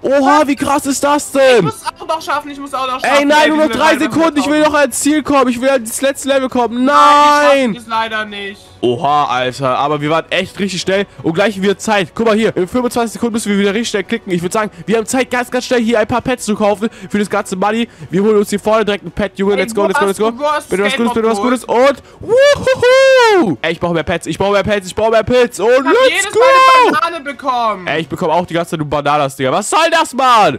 Oha, wie krass ist das Ich denn? muss auch noch schaffen. Ich muss auch noch schaffen. Ey, nein, nur noch drei Sekunden. Ich will noch ans Ziel kommen. Ich will ans letzte Level kommen. Nein, Nein! ich leider nicht. Oha, Alter. Aber wir waren echt richtig schnell. Und gleich wieder Zeit. Guck mal hier. In 25 Sekunden müssen wir wieder richtig schnell klicken. Ich würde sagen, wir haben Zeit, ganz, ganz schnell hier ein paar Pets zu kaufen. Für das ganze Money. Wir holen uns hier vorne direkt ein Pet, Junge. Ey, Let's go, let's go, let's go. Bitte was Gutes, bitte was Gutes. Und. Wuhuhu! Ey, ich brauche mehr Pets. Ich brauche mehr Pets. Ich brauche mehr Pets. Und Ich hab let's jedes go! Mal eine Banane bekommen. Ey, ich bekomme auch die ganze Zeit nur Bananas, Digga. Was soll das, Mann?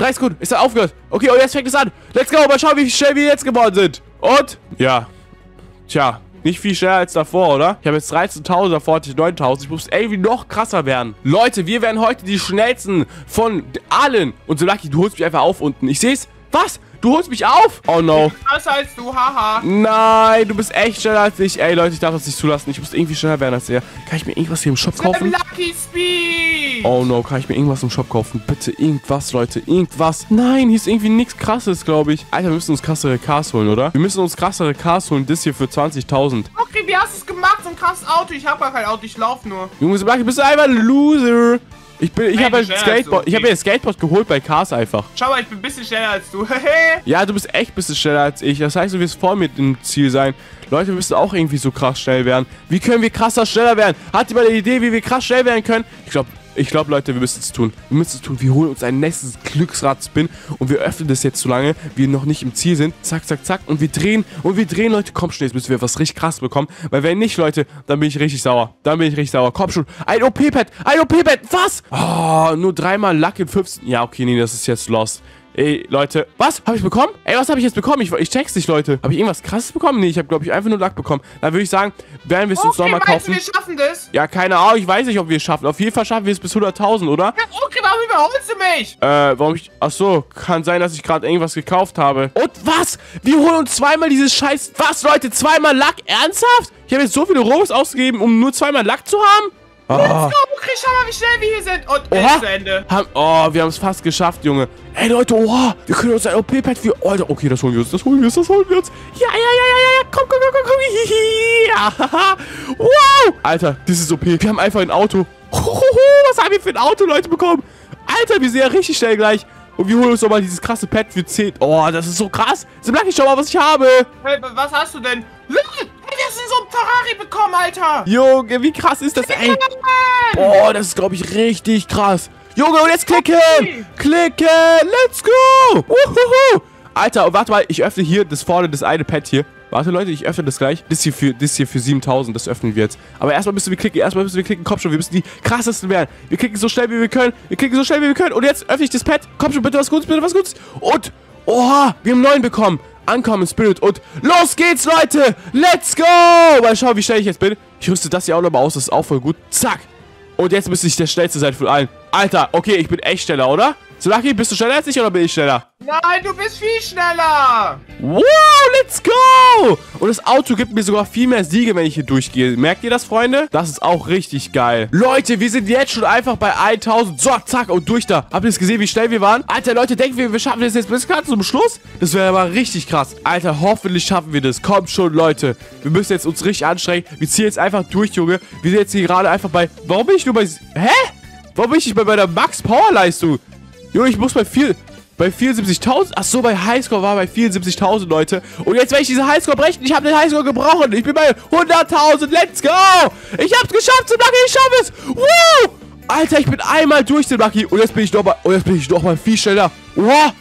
Drei Sekunden. Ist er aufgehört? Okay, und jetzt fängt es an. Let's go. Mal schauen, wie schnell wir jetzt geworden sind. Und? Ja. Tja. Nicht viel schneller als davor, oder? Ich habe jetzt 13.000, davor hatte ich 9.000. Ich muss irgendwie noch krasser werden. Leute, wir werden heute die schnellsten von allen. Und so Lucky, du holst mich einfach auf unten. Ich seh's. Was? Du holst mich auf? Oh no. Krasser als du, haha. Nein, du bist echt schneller als ich. Ey, Leute, ich darf das nicht zulassen. Ich muss irgendwie schneller werden als er. Kann ich mir irgendwas hier im Shop kaufen? Lucky Speed. Oh no, kann ich mir irgendwas im Shop kaufen? Bitte irgendwas, Leute. Irgendwas. Nein, hier ist irgendwie nichts krasses, glaube ich. Alter, wir müssen uns krassere Cars holen, oder? Wir müssen uns krassere Cars holen. Das hier für 20.000. Okay, wie hast du es gemacht? So ein krasses Auto. Ich hab gar kein Auto, ich lauf nur. Junge, bist du einfach ein Loser. Ich bin, ich habe ein Skateboard. Ich habe mir ein Skateboard geholt bei Cars einfach. Schau mal, ich bin ein bisschen schneller als du. [laughs] Ja, du bist echt ein bisschen schneller als ich. Das heißt, du wirst vor mir im Ziel sein. Leute, wir müssen auch irgendwie so krass schnell werden. Wie können wir krasser schneller werden? Hat jemand eine Idee, wie wir krass schnell werden können? Ich glaube, ich glaube, Leute, wir müssen es tun. Wir müssen es tun. Wir holen uns ein nächstes Glücksrad-Spin und wir öffnen das jetzt so lange, wir noch nicht im Ziel sind. Zack, zack, zack. Und wir drehen und wir drehen, Leute. Komm schnell, jetzt müssen wir was richtig krass bekommen. Weil wenn nicht, Leute, dann bin ich richtig sauer. Dann bin ich richtig sauer. Komm schon. Ein OP-Pad. Ein OP-Pad. Was? Oh, nur dreimal Luck in 15. Ja, okay, nee, das ist jetzt lost. Ey, Leute. Was? Habe ich bekommen? Ey, was habe ich jetzt bekommen? Ich, ich check's nicht, Leute. Habe ich irgendwas krasses bekommen? Nee, ich habe, glaube ich, einfach nur Luck bekommen. Dann würde ich sagen, werden wir es uns Okay, nochmal meinst du, kaufen. wir schaffen das? Ja, keine Ahnung. Ich weiß nicht, ob wir es schaffen. Auf jeden Fall schaffen wir es bis 100.000, oder? Ja, okay, warum überholst du mich? Äh, warum ich... Ach so, kann sein, dass ich gerade irgendwas gekauft habe. Und was? Wir holen uns zweimal dieses Scheiß... Was, Leute? Zweimal Luck? Ernsthaft? Ich habe jetzt so viele Robux ausgegeben, um nur zweimal Luck zu haben? Ah. Okay, schau mal, wie schnell wir hier sind. Und Oha. ist zu Ende. Haben, oh, wir haben es fast geschafft, Junge. Ey, Leute, oha. Wir können uns ein OP-Pad für... Oh, okay, das holen wir uns, das holen wir uns, das holen wir uns. Ja, ja, ja, ja, ja. Komm, komm, komm, komm, komm. Ja, wow. Alter, das ist OP. Wir haben einfach ein Auto. Hohoho, was haben wir für ein Auto, Leute, bekommen? Alter, wir sind ja richtig schnell gleich. Und wir holen uns nochmal dieses krasse Pad für 10. Oh, das ist so krass. Sebastian, schau mal, was ich habe. Hey, was hast du denn? Wir haben so ein Ferrari bekommen, Alter. Junge, wie krass ist das, ey? Boah, das ist, glaube ich, richtig krass. Junge, und jetzt klicken! Klicken! Let's go! Uhuhu. Alter, warte mal, ich öffne hier das vorne, das eine Pad hier. Warte, Leute, ich öffne das gleich. Das hier für, das hier für 7000, das öffnen wir jetzt. Aber erstmal müssen wir klicken, erstmal müssen wir klicken. Komm schon, wir müssen die krassesten werden. Wir klicken so schnell, wie wir können. Wir klicken so schnell, wie wir können. Und jetzt öffne ich das Pad. Komm schon, bitte was Gutes, bitte was Gutes. Und, oha, wir haben neun bekommen. Ankommen, Spirit. Und los geht's, Leute. Let's go. Mal schauen, wie schnell ich jetzt bin. Ich rüste das hier auch nochmal aus, das ist auch voll gut. Zack. Und jetzt müsste ich der schnellste sein von allen. Alter, okay, ich bin echt schneller, oder? So, Lucky, bist du schneller als ich oder bin ich schneller? Nein, du bist viel schneller. Wow, let's go! Und das Auto gibt mir sogar viel mehr Siege, wenn ich hier durchgehe. Merkt ihr das, Freunde? Das ist auch richtig geil. Leute, wir sind jetzt schon einfach bei 1000. So, zack, und durch da. Habt ihr es gesehen, wie schnell wir waren? Alter, Leute, denken wir, wir schaffen das jetzt bis ganz zum Schluss? Das wäre aber richtig krass. Alter, hoffentlich schaffen wir das. Kommt schon, Leute. Wir müssen jetzt uns richtig anstrengen. Wir ziehen jetzt einfach durch, Junge. Wir sind jetzt hier gerade einfach bei... Warum bin ich nur bei... Hä? Warum bin ich nicht bei meiner Max-Power-Leistung? Junge, ich muss bei viel... Bei 74.000? Ach so, bei Highscore war bei 74.000, Leute. Und jetzt werde ich diese Highscore brechen. Ich habe den Highscore gebrochen. Ich bin bei 100.000. Let's go. Ich hab's geschafft, Lucky. Ich schaffe es. Woo! Alter, ich bin einmal durch, Lucky. Und jetzt bin ich noch mal... Und jetzt bin ich noch mal viel schneller. Oha.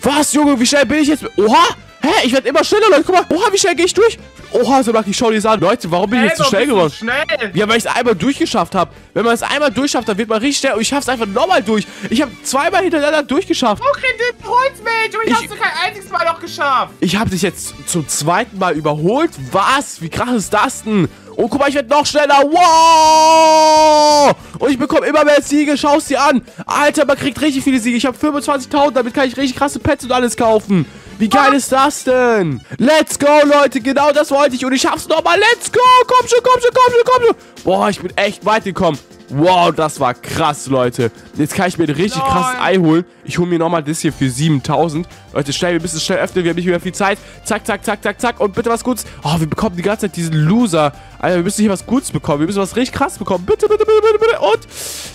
Was, Junge? Wie schnell bin ich jetzt? Oha. Hä? Ich werde immer schneller, Leute. Guck mal. Oha, wie schnell gehe ich durch? Oha, so Lucky, schau dir das an. Leute, warum bin ich jetzt so schnell geworden? Schnell. Ja, weil ich es einmal durchgeschafft habe. Wenn man es einmal durchschafft, dann wird man richtig schnell. Und ich schaff's einfach nochmal durch. Ich habe zweimal hintereinander durchgeschafft. Okay, du holst mich. Und ich, Ich- hab's kein einziges Mal noch geschafft. Ich habe dich jetzt zum zweiten Mal überholt. Was? Wie krass ist das denn? Oh, guck mal, ich werde noch schneller. Wow! Und ich bekomme immer mehr Siege. Schau's dir an. Alter, man kriegt richtig viele Siege. Ich habe 25.000. Damit kann ich richtig krasse Pets und alles kaufen. Wie geil ist das denn? Let's go, Leute. Genau das wollte ich. Und ich schaff's nochmal. Let's go. Komm schon, komm schon, komm schon, komm schon. Boah, ich bin echt weit gekommen. Wow, das war krass, Leute. Jetzt kann ich mir ein richtig Nein. krasses Ei holen. Ich hole mir nochmal das hier für 7000. Leute, schnell, wir müssen es schnell öffnen. Wir haben nicht mehr viel Zeit. Zack, zack, zack, zack, zack. Und bitte was Gutes. Oh, wir bekommen die ganze Zeit diesen Loser. Alter, wir müssen hier was Gutes bekommen. Wir müssen was richtig krass bekommen. Bitte, bitte, bitte, bitte, bitte. Und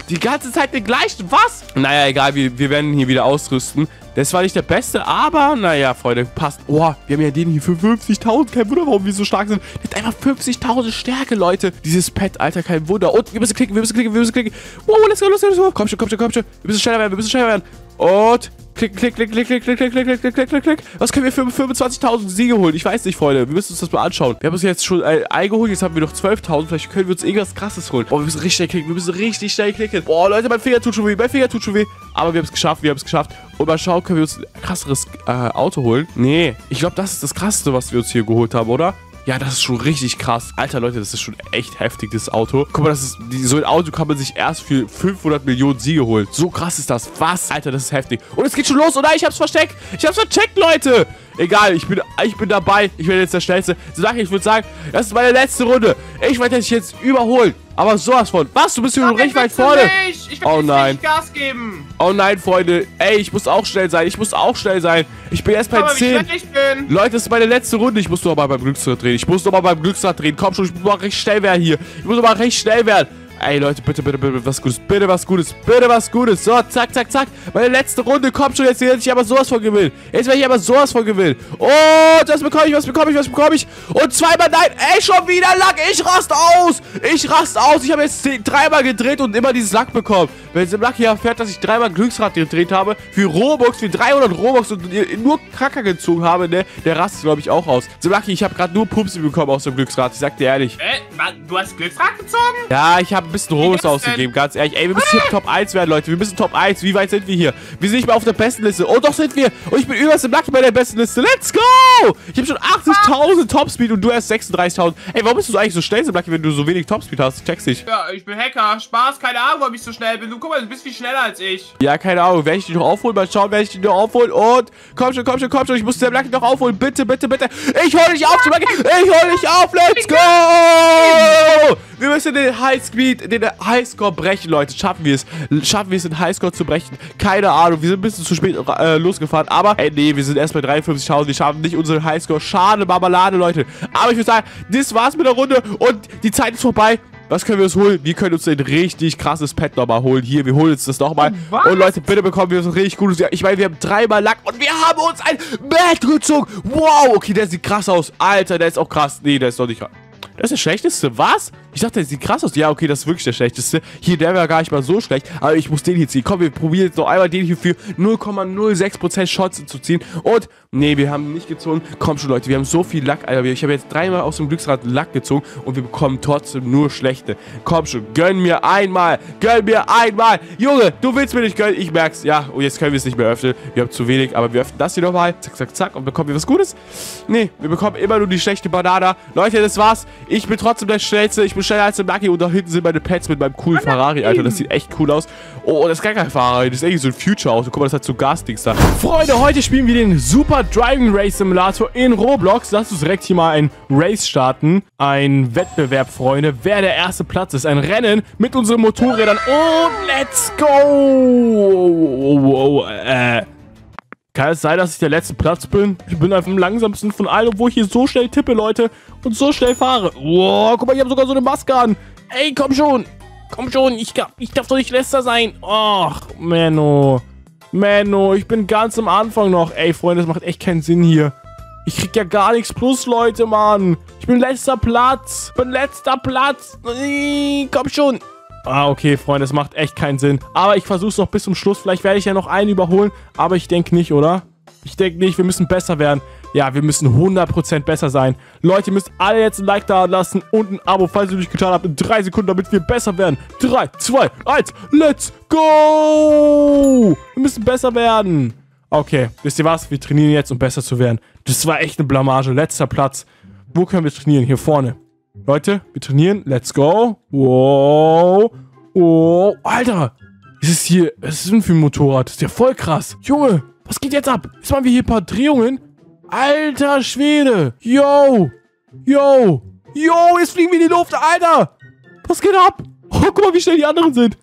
die ganze Zeit den gleichen. Was? Naja, egal. Wir, wir werden ihn hier wieder ausrüsten. Das war nicht der beste, aber naja, Freunde, passt. Oh, wir haben ja den hier für 50.000. Kein Wunder, warum wir so stark sind. Der hat einfach 50.000 Stärke, Leute. Dieses Pet, Alter, kein Wunder. Und wir müssen klicken, wir müssen klicken, wir müssen klicken. Wow, let's go, let's go, let's go. Komm schon, komm schon, komm schon. Wir müssen schneller werden, wir müssen schneller werden. Und klick, klick, klick, klick, klick, klick, klick, klick, klick, klick, klick, klick. Was können wir für 25.000 Siege holen? Ich weiß nicht, Freunde. Wir müssen uns das mal anschauen. Wir haben uns jetzt schon ein Ei geholt. Jetzt haben wir noch 12.000. Vielleicht können wir uns irgendwas krasses holen. Boah, wir müssen richtig schnell klicken. Wir müssen richtig schnell klicken. Boah, Leute, mein Finger tut schon weh. Mein Finger tut schon weh. Aber wir haben es geschafft. Wir haben es geschafft. Und mal schauen, können wir uns ein krasseres äh, Auto holen? Nee. Ich glaube, das ist das Krasseste, was wir uns hier geholt haben, oder? Ja, das ist schon richtig krass. Alter, Leute, das ist schon echt heftig, das Auto. Guck mal, das ist, so ein Auto kann man sich erst für 500 Millionen Siege holen. So krass ist das. Was? Alter, das ist heftig. Und es geht schon los. Nein, ich hab's versteckt. Ich hab's vercheckt, Leute. Egal, ich bin, ich bin dabei. Ich werde jetzt der Schnellste. Ich würde sagen, das ist meine letzte Runde. Ich werde dich jetzt überholen. Aber sowas von. Was? Du bist hier richtig weit vorne. Oh nein. nicht Gas geben. Oh nein, Freunde. Ey, ich muss auch schnell sein. Ich muss auch schnell sein. Ich bin erst bei wie 10. schnell ich bin. Leute, das ist meine letzte Runde. Ich muss noch mal beim Glücksrad drehen. Ich muss noch mal beim Glücksrad drehen. Komm schon, ich muss mal recht schnell werden hier. Ich muss noch mal recht schnell werden. Ey, Leute, bitte, bitte, bitte, was Gutes. Bitte was Gutes. Bitte was Gutes. So, zack, zack, zack. Meine letzte Runde. Kommt schon, jetzt werde ich aber sowas von gewinnen. Jetzt werde ich aber sowas von gewinnen. Und was bekomme ich, was bekomme ich, was bekomme ich? Und zweimal nein. Ey, schon wieder Lack. Ich rast aus. Ich rast aus. Ich habe jetzt dreimal gedreht und immer dieses Lack bekommen. Wenn es im Lack hier erfährt, dass ich dreimal Glücksrad gedreht habe, für Robux, für 300 Robux und nur Kacker gezogen habe, ne, der rastet, glaube ich, auch aus. Lucky, ich habe gerade nur Pupsi bekommen aus dem Glücksrad. Ich sag dir ehrlich. Äh, du hast Glücksrad gezogen? Ja, ich habe ein bisschen Robux ausgegeben, ganz ehrlich. Ey, wir müssen hier Top 1 werden, Leute. Wir müssen Top 1. Wie weit sind wir hier? Wir sind nicht mehr auf der besten Liste. Oh, doch sind wir. Und ich bin übelst im Lucky bei der besten Liste. Let's go! Ich habe schon 80.000 Topspeed und du erst 36.000. Ey, warum bist du eigentlich so schnell, Lucky, wenn du so wenig Topspeed hast? Ich check's nicht. Ja, ich bin Hacker. Spaß, keine Ahnung, warum ich so schnell bin. Du guck mal, du bist viel schneller als ich. Ja, keine Ahnung. Werde ich dich noch aufholen? Mal schauen, werde ich dich noch aufholen. Und komm schon, komm schon, komm schon. Ich muss den Lucky noch aufholen. Bitte, bitte, bitte. Ich hole dich auf. Ich hole dich auf. Let's go! Wir müssen den Highspeed, den Highscore brechen, Leute. Schaffen wir es. Schaffen wir es, den Highscore zu brechen? Keine Ahnung. Wir sind ein bisschen zu spät äh, losgefahren. Aber, ey, nee, wir sind erst bei 53.000. Wir schaffen nicht unseren Highscore. Schade, Marmelade, Leute. Aber ich würde sagen, das war's mit der Runde. Und die Zeit ist vorbei. Was können wir uns holen? Wir können uns ein richtig krasses Pet nochmal holen. Hier, wir holen uns das nochmal. Was? Und Leute, bitte bekommen wir uns richtig gutes. Ich meine, wir haben dreimal Lack und wir haben uns ein Bett gezogen. Wow, okay, der sieht krass aus. Alter, der ist auch krass. Nee, der ist doch nicht krass. Das ist der schlechteste. Was? Ich dachte, der sieht krass aus. Ja, okay, das ist wirklich der schlechteste. Hier, der wäre gar nicht mal so schlecht. Aber ich muss den hier ziehen. Komm, wir probieren jetzt noch einmal den hier für 0,06% Shots zu ziehen. Und, nee, wir haben nicht gezogen. Komm schon, Leute, wir haben so viel Lack, Alter. Ich habe jetzt dreimal aus dem Glücksrad Lack gezogen und wir bekommen trotzdem nur schlechte. Komm schon, gönn mir einmal. Gönn mir einmal. Junge, du willst mir nicht gönnen. Ich merk's. Ja, und jetzt können wir es nicht mehr öffnen. Wir haben zu wenig, aber wir öffnen das hier nochmal. Zack, zack, zack. Und bekommen wir was Gutes? Nee, wir bekommen immer nur die schlechte Banana. Leute, das war's. Ich bin trotzdem der Schnellste. Ich bin schneller als der Lucky. Und da hinten sind meine Pets mit meinem coolen Ferrari, Alter. Das sieht echt cool aus. Oh, das ist gar kein Ferrari. Das ist irgendwie so ein Future-Auto. Guck mal, das hat so Gasdings da. Freunde, heute spielen wir den Super Driving Race Simulator in Roblox. Lass uns direkt hier mal ein Race starten. Ein Wettbewerb, Freunde. Wer der erste Platz ist. Ein Rennen mit unseren Motorrädern. Und let's go! Oh, oh, oh, äh... Kann es sein, dass ich der letzte Platz bin? Ich bin einfach am langsamsten von allen, obwohl ich hier so schnell tippe, Leute. Und so schnell fahre. Wow, guck mal, ich habe sogar so eine Maske an. Ey, komm schon. Komm schon, ich, ich darf doch nicht letzter sein. Ach, Menno. Menno, ich bin ganz am Anfang noch. Ey, Freunde, das macht echt keinen Sinn hier. Ich krieg ja gar nichts plus, Leute, Mann. Ich bin letzter Platz. Ich bin letzter Platz. Komm schon. Ah, okay, Freunde, das macht echt keinen Sinn. Aber ich versuche es noch bis zum Schluss. Vielleicht werde ich ja noch einen überholen. Aber ich denke nicht, oder? Ich denke nicht. Wir müssen besser werden. Ja, wir müssen 100% besser sein. Leute, ihr müsst alle jetzt ein Like da lassen und ein Abo, falls ihr nicht getan habt, in drei Sekunden, damit wir besser werden. 3, 2, 1, let's go! Wir müssen besser werden. Okay, wisst ihr was? Wir trainieren jetzt, um besser zu werden. Das war echt eine Blamage. Letzter Platz. Wo können wir trainieren? Hier vorne. Leute, wir trainieren. Let's go. Wow. Wow. Alter. Ist hier? Was ist denn für ein Motorrad? Das ist ja voll krass. Junge, was geht jetzt ab? Jetzt machen wir hier ein paar Drehungen. Alter Schwede. Yo. Yo. Yo, jetzt fliegen wir in die Luft. Alter. Was geht ab? Oh, guck mal, wie schnell die anderen sind.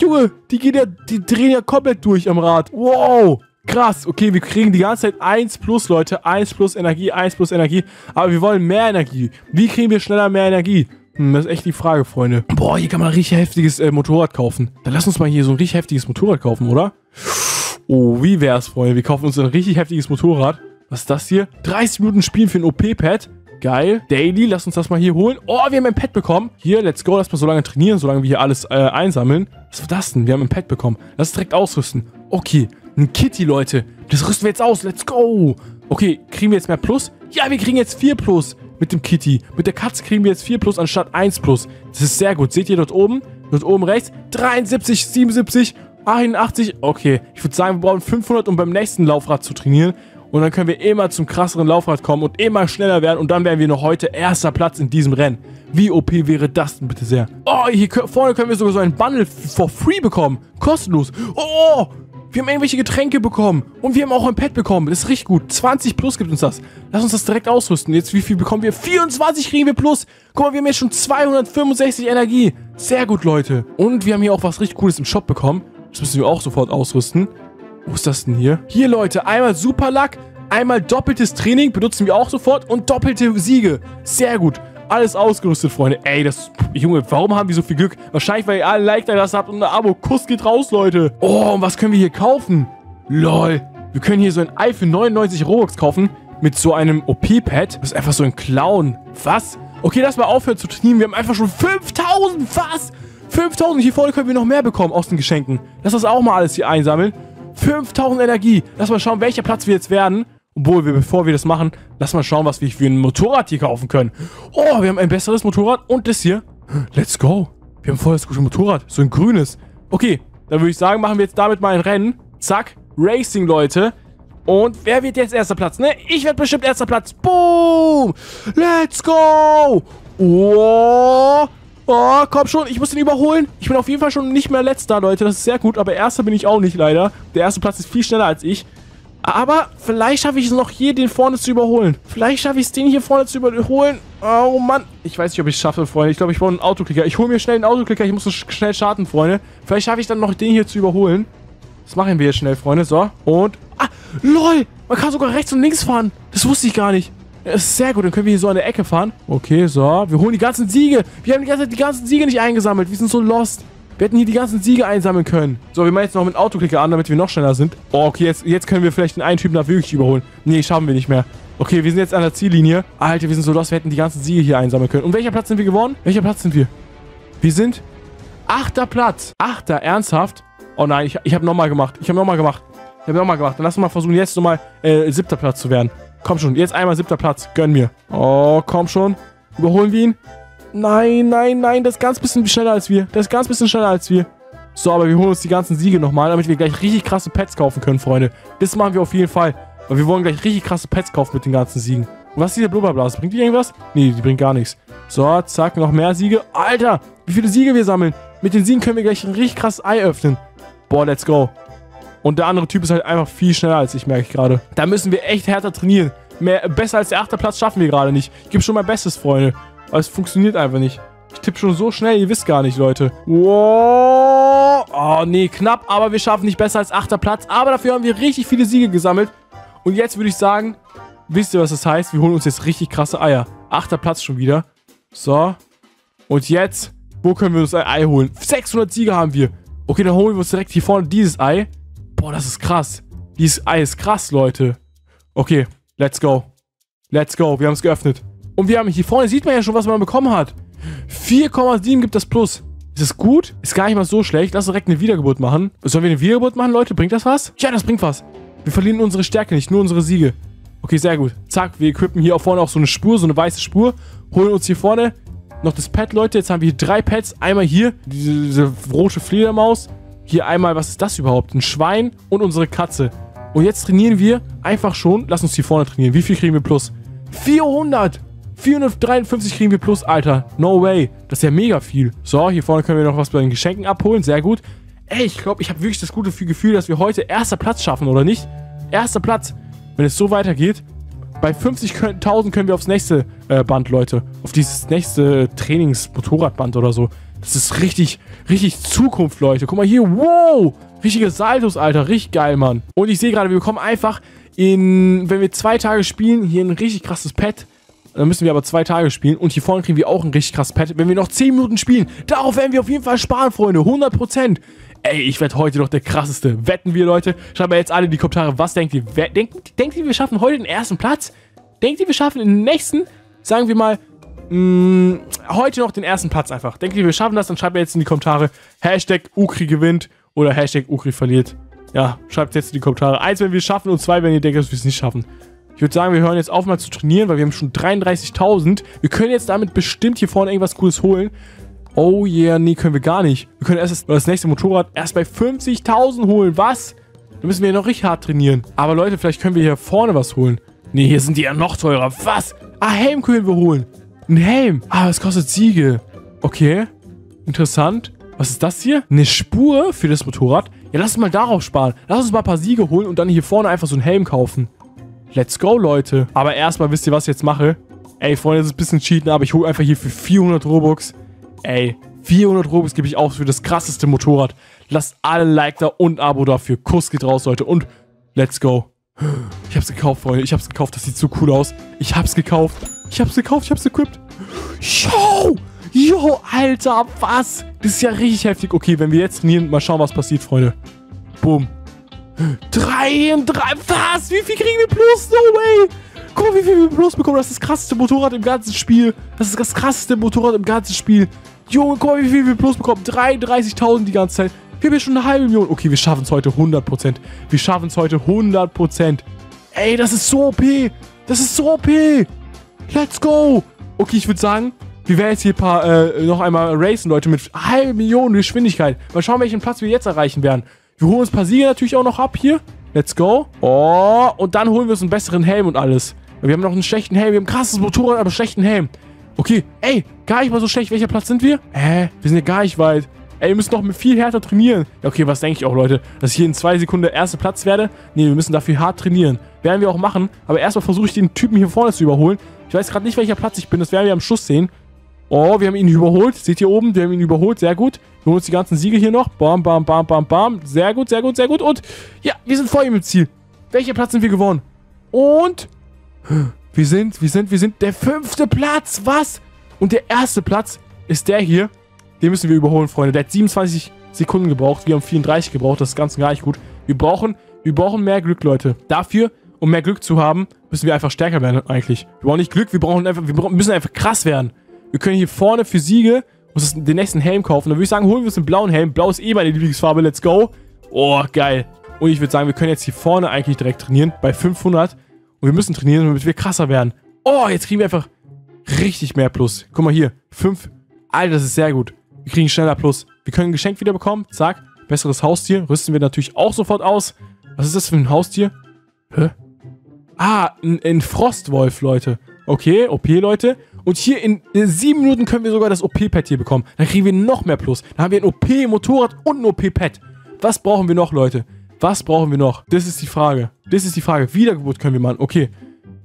Junge, die gehen ja, die drehen ja komplett durch am Rad. Wow. Krass. Okay, wir kriegen die ganze Zeit 1 plus, Leute. 1 plus Energie, 1 plus Energie. Aber wir wollen mehr Energie. Wie kriegen wir schneller mehr Energie? Hm, das ist echt die Frage, Freunde. Boah, hier kann man ein richtig heftiges äh, Motorrad kaufen. Dann lass uns mal hier so ein richtig heftiges Motorrad kaufen, oder? Oh, wie wär's, Freunde? Wir kaufen uns ein richtig heftiges Motorrad. Was ist das hier? 30 Minuten Spielen für ein OP-Pad. Geil. Daily, lass uns das mal hier holen. Oh, wir haben ein Pad bekommen. Hier, let's go. Lass mal so lange trainieren, solange wir hier alles äh, einsammeln. Was war das denn? Wir haben ein Pad bekommen. Lass es direkt ausrüsten. Okay, ein Kitty, Leute. Das rüsten wir jetzt aus. Let's go. Okay, kriegen wir jetzt mehr Plus? Ja, wir kriegen jetzt 4 Plus mit dem Kitty. Mit der Katze kriegen wir jetzt 4 Plus anstatt 1 Plus. Das ist sehr gut. Seht ihr dort oben? Dort oben rechts. 73, 77, 81. Okay, ich würde sagen, wir brauchen 500, um beim nächsten Laufrad zu trainieren. Und dann können wir immer zum krasseren Laufrad kommen und immer schneller werden. Und dann werden wir noch heute erster Platz in diesem Rennen. Wie OP wäre das denn bitte sehr? Oh, hier vorne können wir sogar so ein Bundle for free bekommen. Kostenlos. Oh, wir haben irgendwelche Getränke bekommen. Und wir haben auch ein Pad bekommen. Das ist richtig gut. 20 plus gibt uns das. Lass uns das direkt ausrüsten. Jetzt, wie viel bekommen wir? 24 kriegen wir plus. Guck mal, wir haben jetzt schon 265 Energie. Sehr gut, Leute. Und wir haben hier auch was richtig Cooles im Shop bekommen. Das müssen wir auch sofort ausrüsten. Wo ist das denn hier? Hier, Leute, einmal Superlack, einmal doppeltes Training, benutzen wir auch sofort und doppelte Siege. Sehr gut. Alles ausgerüstet, Freunde. Ey, das... Junge, warum haben wir so viel Glück? Wahrscheinlich, weil ihr alle ein Like da gelassen habt und ein Abo. Kuss geht raus, Leute. Oh, und was können wir hier kaufen? Lol. Wir können hier so ein Ei für 99 Robux kaufen mit so einem OP-Pad. Das ist einfach so ein Clown. Was? Okay, lass mal aufhören zu trainieren. Wir haben einfach schon 5000. Was? 5000. Hier vorne können wir noch mehr bekommen aus den Geschenken. Lass das auch mal alles hier einsammeln. 5000 Energie. Lass mal schauen, welcher Platz wir jetzt werden. Obwohl, wir, bevor wir das machen, lass mal schauen, was wir für ein Motorrad hier kaufen können. Oh, wir haben ein besseres Motorrad und das hier. Let's go. Wir haben voll das gute Motorrad. So ein grünes. Okay, dann würde ich sagen, machen wir jetzt damit mal ein Rennen. Zack. Racing, Leute. Und wer wird jetzt erster Platz, ne? Ich werde bestimmt erster Platz. Boom. Let's go. Oh. Oh, komm schon, ich muss den überholen. Ich bin auf jeden Fall schon nicht mehr letzter, Leute. Das ist sehr gut, aber erster bin ich auch nicht, leider. Der erste Platz ist viel schneller als ich. Aber vielleicht schaffe ich es noch hier, den vorne zu überholen. Vielleicht schaffe ich es, den hier vorne zu überholen. Oh, Mann. Ich weiß nicht, ob ich es schaffe, Freunde. Ich glaube, ich brauche einen Autoklicker. Ich hole mir schnell einen Autoklicker. Ich muss so schnell starten, Freunde. Vielleicht schaffe ich dann noch, den hier zu überholen. Das machen wir jetzt schnell, Freunde. So, und... Ah, lol. Man kann sogar rechts und links fahren. Das wusste ich gar nicht. Das ist sehr gut, dann können wir hier so an der Ecke fahren. Okay, so. Wir holen die ganzen Siege. Wir haben die ganze Zeit die ganzen Siege nicht eingesammelt. Wir sind so lost. Wir hätten hier die ganzen Siege einsammeln können. So, wir machen jetzt noch mit Autoklicker an, damit wir noch schneller sind. Oh, okay, jetzt, jetzt können wir vielleicht den einen Typen da wirklich überholen. Nee, schaffen wir nicht mehr. Okay, wir sind jetzt an der Ziellinie. Alter, wir sind so lost. Wir hätten die ganzen Siege hier einsammeln können. Und welcher Platz sind wir geworden? Welcher Platz sind wir? Wir sind achter Platz. Achter, ernsthaft? Oh nein, ich, ich habe nochmal gemacht. Ich habe nochmal gemacht. Ich habe nochmal gemacht. Dann lass uns mal versuchen, jetzt nochmal äh, siebter Platz zu werden. Komm schon, jetzt einmal siebter Platz. Gönn mir. Oh, komm schon. Überholen wir ihn? Nein, nein, nein. Das ist ganz bisschen schneller als wir. Das ist ganz bisschen schneller als wir. So, aber wir holen uns die ganzen Siege nochmal, damit wir gleich richtig krasse Pets kaufen können, Freunde. Das machen wir auf jeden Fall. Weil wir wollen gleich richtig krasse Pets kaufen mit den ganzen Siegen. Und was ist diese Blubberblase? Bringt die irgendwas? Nee, die bringt gar nichts. So, zack, noch mehr Siege. Alter, wie viele Siege wir sammeln. Mit den Siegen können wir gleich ein richtig krasses Ei öffnen. Boah, let's go. Und der andere Typ ist halt einfach viel schneller als ich, merke ich gerade. Da müssen wir echt härter trainieren. Mehr, besser als der achte Platz schaffen wir gerade nicht. Ich gebe schon mein Bestes, Freunde. Aber es funktioniert einfach nicht. Ich tippe schon so schnell, ihr wisst gar nicht, Leute. Wow. Oh, nee, knapp. Aber wir schaffen nicht besser als achter Platz. Aber dafür haben wir richtig viele Siege gesammelt. Und jetzt würde ich sagen, wisst ihr, was das heißt? Wir holen uns jetzt richtig krasse Eier. Achter Platz schon wieder. So. Und jetzt, wo können wir uns ein Ei holen? 600 Siege haben wir. Okay, dann holen wir uns direkt hier vorne dieses Ei. Boah, das ist krass. Dieses Ei ist krass, Leute. Okay, let's go. Let's go. Wir haben es geöffnet. Und wir haben hier vorne, sieht man ja schon, was man bekommen hat. 4,7 gibt das Plus. Ist das gut? Ist gar nicht mal so schlecht. Lass direkt eine Wiedergeburt machen. Sollen wir eine Wiedergeburt machen, Leute? Bringt das was? Ja, das bringt was. Wir verlieren unsere Stärke nicht, nur unsere Siege. Okay, sehr gut. Zack, wir equippen hier auch vorne auch so eine Spur, so eine weiße Spur. Holen uns hier vorne noch das Pad, Leute. Jetzt haben wir hier drei Pads. Einmal hier, diese, diese rote Fledermaus. Hier einmal, was ist das überhaupt? Ein Schwein und unsere Katze. Und jetzt trainieren wir einfach schon. Lass uns hier vorne trainieren. Wie viel kriegen wir plus? 400! 453 kriegen wir plus, Alter. No way. Das ist ja mega viel. So, hier vorne können wir noch was bei den Geschenken abholen. Sehr gut. Ey, ich glaube, ich habe wirklich das gute Gefühl, dass wir heute erster Platz schaffen, oder nicht? Erster Platz. Wenn es so weitergeht. bei 50.000 können wir aufs nächste äh, Band, Leute. Auf dieses nächste Trainings-Motorradband oder so. Das ist richtig, richtig Zukunft, Leute. Guck mal hier, wow! Richtige Saltos, Alter. Richtig geil, Mann. Und ich sehe gerade, wir bekommen einfach in, wenn wir zwei Tage spielen, hier ein richtig krasses Pad. Dann müssen wir aber zwei Tage spielen. Und hier vorne kriegen wir auch ein richtig krasses Pad. Wenn wir noch 10 Minuten spielen, darauf werden wir auf jeden Fall sparen, Freunde. 100%. Ey, ich werde heute noch der krasseste. Wetten wir, Leute? Schreibt mal jetzt alle in die Kommentare, was denkt ihr? Denkt, denkt ihr, wir schaffen heute den ersten Platz? Denkt ihr, wir schaffen den nächsten, sagen wir mal, mh, mm, heute noch den ersten Platz einfach? Denkt ihr, wir schaffen das? Dann schreibt mir jetzt in die Kommentare, Hashtag Ukri gewinnt oder Hashtag Ukri verliert. Ja, schreibt jetzt in die Kommentare. Eins, wenn wir es schaffen und zwei, wenn ihr denkt, dass wir es nicht schaffen. Ich würde sagen, wir hören jetzt auf mal zu trainieren, weil wir haben schon 33.000. Wir können jetzt damit bestimmt hier vorne irgendwas Cooles holen. Oh yeah, nee, können wir gar nicht. Wir können erst das, das nächste Motorrad erst bei 50.000 holen. Was? Da müssen wir ja noch richtig hart trainieren. Aber Leute, vielleicht können wir hier vorne was holen. Nee, hier sind die ja noch teurer. Was? Ah, Helm können wir holen. Ein Helm. Ah, das kostet Siege. Okay. Interessant. Was ist das hier? Eine Spur für das Motorrad? Ja, lass uns mal darauf sparen. Lass uns mal ein paar Siege holen und dann hier vorne einfach so einen Helm kaufen. Let's go, Leute. Aber erstmal wisst ihr, was ich jetzt mache? Ey, Freunde, das ist ein bisschen cheaten, aber ich hole einfach hier für 400 Robux Ey, 400 Robux gebe ich auch für das krasseste Motorrad. Lasst alle Like da und Abo dafür. Kuss geht raus, Leute. Und let's go. Ich hab's gekauft, Freunde. Ich hab's gekauft. Das sieht so cool aus. Ich hab's gekauft. Ich hab's gekauft. Ich hab's equipped. Yo! Yo, Alter, was? Das ist ja richtig heftig. Okay, wenn wir jetzt trainieren, mal schauen, was passiert, Freunde. Boom. Drei und drei. Was? Wie viel kriegen wir plus? No way. Guck mal, wie viel wir plus bekommen. Das ist das krasseste Motorrad im ganzen Spiel. Das ist das krasseste Motorrad im ganzen Spiel. Junge, guck mal, wie viel wir plus bekommen. 33.000 die ganze Zeit. Wir haben schon eine halbe Million. Okay, wir schaffen es heute 100%. Wir schaffen es heute 100%. Ey, das ist so OP. Das ist so OP. Let's go. Okay, ich würde sagen, wir werden jetzt hier ein paar, äh, noch einmal racen, Leute, mit halbe Millionen Geschwindigkeit. Mal schauen, welchen Platz wir jetzt erreichen werden. Wir holen uns ein paar Siege natürlich auch noch ab hier. Let's go. Oh, und dann holen wir uns einen besseren Helm und alles. Wir haben noch einen schlechten Helm. Wir haben ein krasses Motorrad, aber einen schlechten Helm. Okay, ey, gar nicht mal so schlecht. Welcher Platz sind wir? Hä? Wir sind ja gar nicht weit. Ey, wir müssen noch viel härter trainieren. Ja, okay, was denke ich auch, Leute? Dass ich hier in zwei Sekunden der erste Platz werde? Nee, wir müssen dafür hart trainieren. Werden wir auch machen. Aber erstmal versuche ich den Typen hier vorne zu überholen. Ich weiß gerade nicht, welcher Platz ich bin. Das werden wir am Schluss sehen. Oh, wir haben ihn überholt. Seht ihr oben? Wir haben ihn überholt. Sehr gut. Wir holen uns die ganzen Siege hier noch. Bam, bam, bam, bam, bam. Sehr gut, sehr gut, sehr gut. Und ja, wir sind vor ihm im Ziel. Welcher Platz sind wir gewonnen? Und wir sind, wir sind, wir sind der fünfte Platz. Was? Und der erste Platz ist der hier. Den müssen wir überholen, Freunde. Der hat 27 Sekunden gebraucht. Wir haben 34 gebraucht. Das ist ganz gar nicht gut. Wir brauchen, wir brauchen mehr Glück, Leute. Dafür, um mehr Glück zu haben, müssen wir einfach stärker werden, eigentlich. Wir brauchen nicht Glück, wir brauchen einfach, wir müssen einfach krass werden. Wir können hier vorne für Siege uns den nächsten Helm kaufen. Dann würde ich sagen, holen wir uns einen blauen Helm. Blau ist eh meine Lieblingsfarbe. Let's go. Oh, geil. Und ich würde sagen, wir können jetzt hier vorne eigentlich direkt trainieren. Bei 500. Und wir müssen trainieren, damit wir krasser werden. Oh, jetzt kriegen wir einfach richtig mehr Plus. Guck mal hier. 5. Alter, das ist sehr gut. Wir kriegen schneller Plus. Wir können ein Geschenk wieder bekommen. Zack. Besseres Haustier. Rüsten wir natürlich auch sofort aus. Was ist das für ein Haustier? Hä? Ah, ein, ein Frostwolf, Leute. Okay, OP, Leute. Und hier in, sieben Minuten können wir sogar das OP-Pad hier bekommen. Dann kriegen wir noch mehr Plus. Dann haben wir ein OP-Motorrad und ein OP-Pad. Was brauchen wir noch, Leute? Was brauchen wir noch? Das ist die Frage. Das ist die Frage. Wiedergeburt können wir machen. Okay.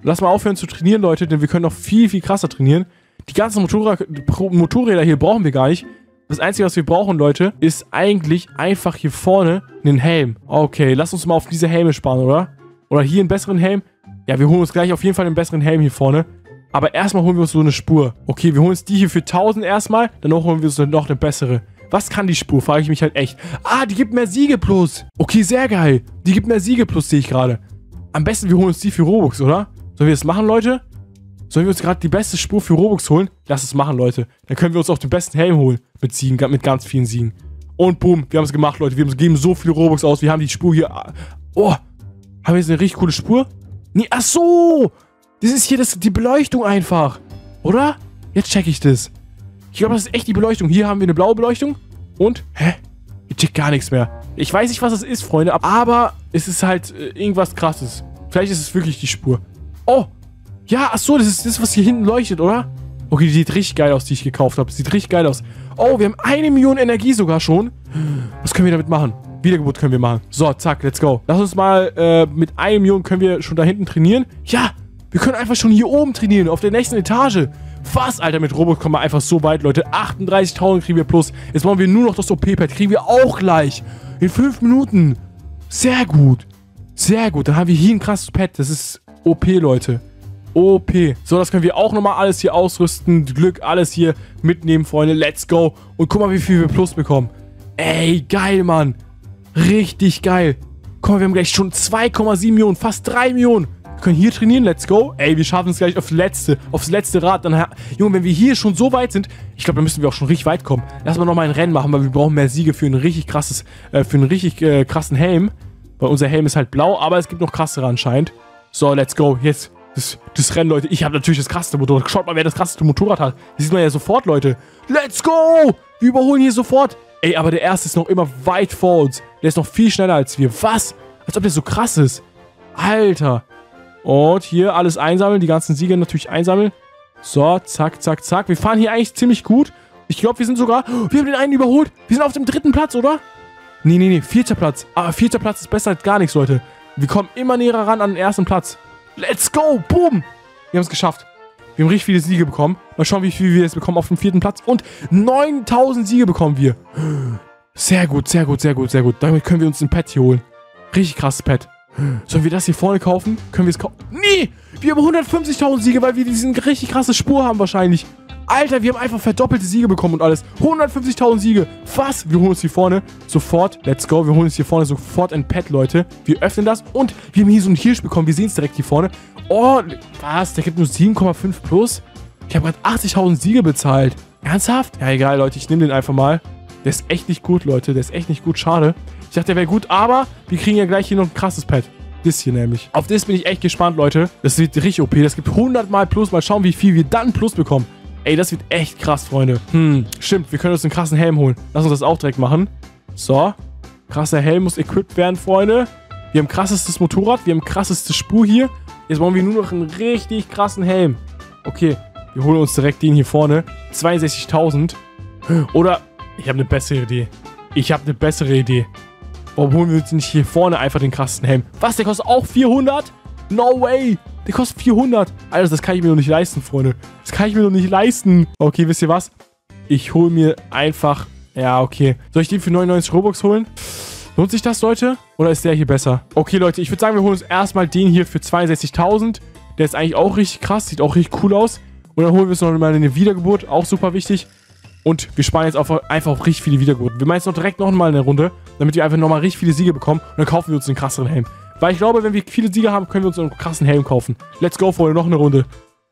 Lass mal aufhören zu trainieren, Leute, denn wir können noch viel, viel krasser trainieren. Die ganzen Motorrad Motorräder hier brauchen wir gar nicht. Das Einzige, was wir brauchen, Leute, ist eigentlich einfach hier vorne einen Helm. Okay, lass uns mal auf diese Helme sparen, oder? Oder hier einen besseren Helm. Ja, wir holen uns gleich auf jeden Fall einen besseren Helm hier vorne. Aber erstmal holen wir uns so eine Spur. Okay, wir holen uns die hier für 1000 erstmal. Dann holen wir uns noch eine bessere. Was kann die Spur? Frage ich mich halt echt. Ah, die gibt mehr Siege plus. Okay, sehr geil. Die gibt mehr Siege plus, sehe ich gerade. Am besten, wir holen uns die für Robux, oder? Sollen wir das machen, Leute? Sollen wir uns gerade die beste Spur für Robux holen? Lass es machen, Leute. Dann können wir uns auch den besten Helm holen. Mit Siegen, mit ganz vielen Siegen. Und boom, wir haben es gemacht, Leute. Wir geben so viele Robux aus. Wir haben die Spur hier. Oh, haben wir jetzt eine richtig coole Spur? Nee, ach so. Das ist hier das, die Beleuchtung einfach. Oder? Jetzt check ich das. Ich glaube, das ist echt die Beleuchtung. Hier haben wir eine blaue Beleuchtung. Und? Hä? Ich check gar nichts mehr. Ich weiß nicht, was das ist, Freunde. Aber es ist halt äh, irgendwas krasses. Vielleicht ist es wirklich die Spur. Oh! Ja, ach so, das ist das, was hier hinten leuchtet, oder? Okay, die sieht richtig geil aus, die ich gekauft habe. Sieht richtig geil aus. Oh, wir haben eine Million Energie sogar schon. Was können wir damit machen? Wiedergeburt können wir machen. So, zack, let's go. Lass uns mal äh, mit einer Million können wir schon da hinten trainieren. Ja, Wir können einfach schon hier oben trainieren, auf der nächsten Etage. Was, Alter, mit Robot kommen wir einfach so weit, Leute. 38.000 kriegen wir plus. Jetzt brauchen wir nur noch das OP-Pad. Kriegen wir auch gleich. In 5 Minuten. Sehr gut. Sehr gut. Dann haben wir hier ein krasses Pad. Das ist OP, Leute. OP. So, das können wir auch nochmal alles hier ausrüsten. Glück, alles hier mitnehmen, Freunde. Let's go. Und guck mal, wie viel wir plus bekommen. Ey, geil, Mann. Richtig geil. Mal, wir haben gleich schon 2,7 Millionen, fast 3 Millionen. Können hier trainieren, let's go. Ey, wir schaffen es gleich aufs letzte, aufs letzte Rad. Dann, Junge, wenn wir hier schon so weit sind, ich glaube, dann müssen wir auch schon richtig weit kommen. Lass mal nochmal ein Rennen machen, weil wir brauchen mehr Siege für ein richtig krasses, äh, für einen richtig äh, krassen Helm. Weil unser Helm ist halt blau, aber es gibt noch krassere anscheinend. So, let's go. Jetzt das, das Rennen, Leute. Ich habe natürlich das krasseste Motorrad. Schaut mal, wer das krasseste Motorrad hat. Das sieht man ja sofort, Leute. Let's go! Wir überholen hier sofort. Ey, aber der erste ist noch immer weit vor uns. Der ist noch viel schneller als wir. Was? Als ob der so krass ist. Alter. Und hier alles einsammeln. Die ganzen Siege natürlich einsammeln. So, zack, zack, zack. Wir fahren hier eigentlich ziemlich gut. Ich glaube, wir sind sogar... Wir haben den einen überholt. Wir sind auf dem dritten Platz, oder? Nee, nee, nee. Vierter Platz. Aber ah, vierter Platz ist besser als gar nichts, Leute. Wir kommen immer näher ran an den ersten Platz. Let's go. Boom. Wir haben es geschafft. Wir haben richtig viele Siege bekommen. Mal schauen, wie viel wir jetzt bekommen auf dem vierten Platz. Und 9000 Siege bekommen wir. Sehr gut, sehr gut, sehr gut, sehr gut. Damit können wir uns ein Pad hier holen. Richtig krasses Pad. Sollen wir das hier vorne kaufen? Können wir es kaufen? Nee! Wir haben 150.000 Siege, weil wir diesen richtig krasse Spur haben wahrscheinlich. Alter, wir haben einfach verdoppelte Siege bekommen und alles. 150.000 Siege. Was? Wir holen uns hier vorne sofort. Let's go. Wir holen uns hier vorne sofort ein Pad, Leute. Wir öffnen das und wir haben hier so einen Hirsch bekommen. Wir sehen es direkt hier vorne. Oh, was? Der gibt nur 7,5 plus? Ich habe gerade 80.000 Siege bezahlt. Ernsthaft? Ja, egal, Leute. Ich nehme den einfach mal. Der ist echt nicht gut, Leute. Der ist echt nicht gut. Schade. Ich dachte, der wäre gut, aber wir kriegen ja gleich hier noch ein krasses Pad. Das hier nämlich. Auf das bin ich echt gespannt, Leute. Das wird richtig OP. Das gibt 100 mal plus. Mal schauen, wie viel wir dann plus bekommen. Ey, das wird echt krass, Freunde. Hm, stimmt. Wir können uns einen krassen Helm holen. Lass uns das auch direkt machen. So. Krasser Helm muss equipped werden, Freunde. Wir haben krassestes Motorrad. Wir haben krasseste Spur hier. Jetzt brauchen wir nur noch einen richtig krassen Helm. Okay. Wir holen uns direkt den hier vorne. 62.000. Oder, ich habe eine bessere Idee. Ich habe eine bessere Idee. Warum holen wir uns nicht hier vorne einfach den krassen Helm? Was, der kostet auch 400? No way. Der kostet 400. Alter, das kann ich mir noch nicht leisten, Freunde. Das kann ich mir noch nicht leisten. Okay, wisst ihr was? Ich hole mir einfach... Ja, okay. Soll ich den für 99 Robux holen? Lohnt sich das, Leute? Oder ist der hier besser? Okay, Leute, ich würde sagen, wir holen uns erstmal den hier für 62.000. Der ist eigentlich auch richtig krass. Sieht auch richtig cool aus. Und dann holen wir uns noch mal eine Wiedergeburt. Auch super wichtig. Und wir sparen jetzt auf, einfach auf richtig viele Wiedergeburten. Wir machen jetzt noch direkt noch mal eine Runde, damit wir einfach nochmal richtig viele Siege bekommen. Und dann kaufen wir uns den krasseren Helm. Weil ich glaube, wenn wir viele Siege haben, können wir uns einen krassen Helm kaufen. Let's go, Freunde, noch eine Runde.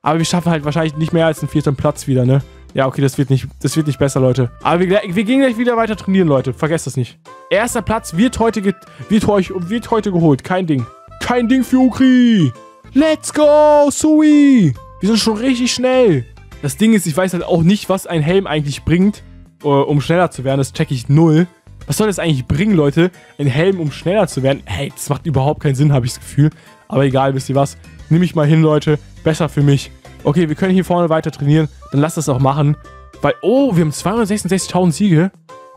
Aber wir schaffen halt wahrscheinlich nicht mehr als einen vierten Platz wieder, ne? Ja, okay, das wird nicht, das wird nicht besser, Leute. Aber wir, wir gehen gleich wieder weiter trainieren, Leute. Vergesst das nicht. Erster Platz wird heute, wird, euch, wird heute geholt. Kein Ding. Kein Ding für Ukri. Let's go, Sui. Wir sind schon richtig schnell. Das Ding ist, ich weiß halt auch nicht, was ein Helm eigentlich bringt, äh, um schneller zu werden. Das checke ich null. Was soll das eigentlich bringen, Leute? Ein Helm, um schneller zu werden? Hey, das macht überhaupt keinen Sinn, habe ich das Gefühl. Aber egal, wisst ihr was? Nimm ich mal hin, Leute. Besser für mich. Okay, wir können hier vorne weiter trainieren. Dann lass das auch machen. Weil, oh, wir haben 266.000 Siege.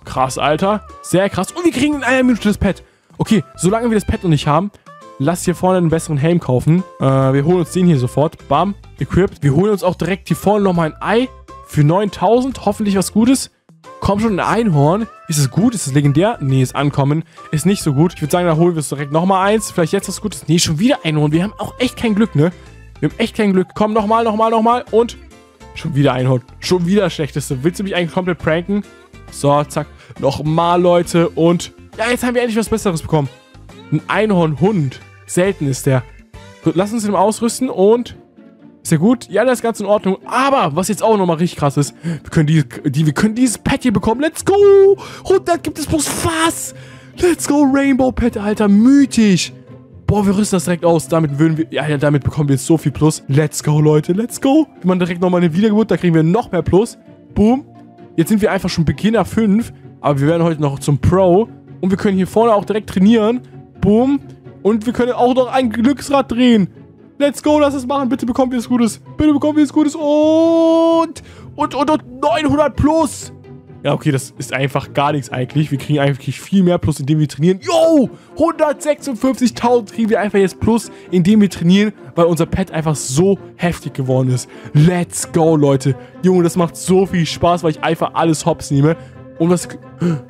Krass, Alter. Sehr krass. Und wir kriegen in einer Minute das Pad. Okay, solange wir das Pad noch nicht haben, lass hier vorne einen besseren Helm kaufen. Äh, wir holen uns den hier sofort. Bam, equipped. Wir holen uns auch direkt hier vorne nochmal ein Ei für 9.000. Hoffentlich was Gutes. Komm schon, ein Einhorn. Ist es gut? Ist es legendär? Nee, ist ankommen. Ist nicht so gut. Ich würde sagen, da holen wir es direkt nochmal eins. Vielleicht jetzt was Gutes. Nee, schon wieder Einhorn. Wir haben auch echt kein Glück, ne? Wir haben echt kein Glück. Komm, nochmal, nochmal, nochmal. Und schon wieder Einhorn. Schon wieder Schlechteste. Willst du mich eigentlich komplett pranken? So, zack. Nochmal, Leute. Und ja, jetzt haben wir endlich was Besseres bekommen. Ein Einhornhund. Selten ist der. Gut, lass uns den ausrüsten und ja gut. Ja, das ist ganz in Ordnung. Aber, was jetzt auch nochmal richtig krass ist, wir können, die, die, wir können dieses Pet hier bekommen. Let's go! 100 gibt es plus was? Let's go, Rainbow Pet, Alter. Mythisch. Boah, wir rüsten das direkt aus. Damit würden wir... Ja, ja, damit bekommen wir jetzt so viel Plus. Let's go, Leute. Let's go. Wir machen direkt nochmal eine Wiedergeburt. Da kriegen wir noch mehr Plus. Boom. Jetzt sind wir einfach schon Beginner 5. Aber wir werden heute noch zum Pro. Und wir können hier vorne auch direkt trainieren. Boom. Und wir können auch noch ein Glücksrad drehen. Let's go, lass es machen. Bitte bekommen wir es Gutes. Bitte bekommen wir es Gutes. Und, und, und, und 900 plus. Ja, okay, das ist einfach gar nichts eigentlich. Wir kriegen eigentlich viel mehr Plus, indem wir trainieren. Yo! 156.000 kriegen wir einfach jetzt Plus, indem wir trainieren, weil unser Pet einfach so heftig geworden ist. Let's go, Leute. Junge, das macht so viel Spaß, weil ich einfach alles hops nehme. Und was,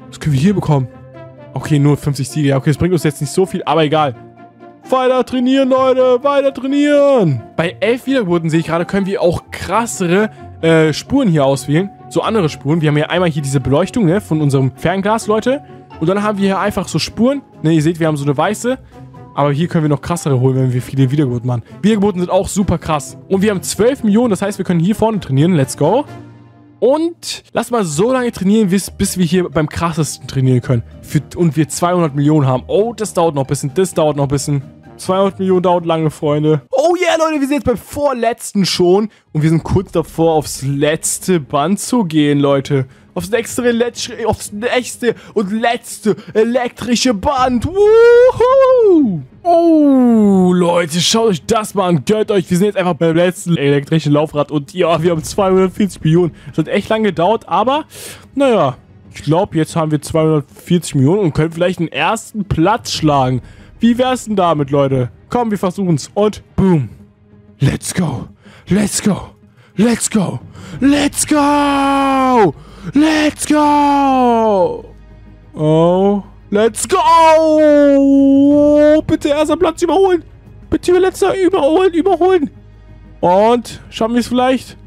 was können wir hier bekommen? Okay, nur 50 Siege. Ja, okay, das bringt uns jetzt nicht so viel, aber egal. Weiter trainieren, Leute, weiter trainieren. Bei 11 Wiedergeburten sehe ich gerade, können wir auch krassere äh, Spuren hier auswählen. So andere Spuren. Wir haben ja einmal hier diese Beleuchtung, ne, von unserem Fernglas, Leute. Und dann haben wir hier einfach so Spuren. Ne, ihr seht, wir haben so eine weiße. Aber hier können wir noch krassere holen, wenn wir viele Wiedergeburten machen. Wiedergeburten sind auch super krass. Und wir haben 12 Millionen, das heißt, wir können hier vorne trainieren. Let's go. Und lass mal so lange trainieren, bis, bis wir hier beim krassesten trainieren können. Für, und wir 200 Millionen haben. Oh, das dauert noch ein bisschen, das dauert noch ein bisschen. 200 Millionen dauert lange, Freunde. Oh yeah, Leute, wir sind jetzt beim vorletzten schon. Und wir sind kurz davor, aufs letzte Band zu gehen, Leute. Aufs nächste, aufs nächste und letzte elektrische Band. Woohoo! Oh, Leute, schaut euch das mal an. Gönnt euch. Wir sind jetzt einfach beim letzten elektrischen Laufrad. Und ja, wir haben 240 Millionen. Das hat echt lange gedauert, aber naja. Ich glaube, jetzt haben wir 240 Millionen und können vielleicht den ersten Platz schlagen. Wie wär's denn damit, Leute? Komm, wir versuchen's. Und boom. Let's go. Let's go. Let's go. Let's go. Let's go. Oh. Let's go. Bitte erster Platz überholen. Bitte letzter überholen, überholen. Und schaffen wir es vielleicht?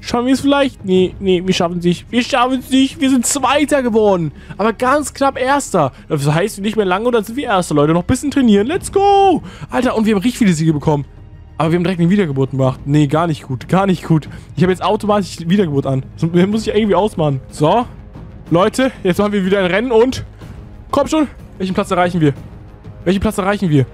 Schaffen wir es vielleicht? Nee, nee, wir schaffen es nicht. Wir schaffen es nicht. Wir sind Zweiter geworden. Aber ganz knapp Erster. Das heißt, nicht mehr lange und dann sind wir Erster, Leute. Noch ein bisschen trainieren. Let's go. Alter, und wir haben richtig viele Siege bekommen. Aber wir haben direkt eine Wiedergeburt gemacht. Nee, gar nicht gut. Gar nicht gut. Ich habe jetzt automatisch Wiedergeburt an. Das muss ich irgendwie ausmachen. So. Leute, jetzt machen wir wieder ein Rennen und... Komm schon. Welchen Platz erreichen wir? Welchen Platz erreichen wir?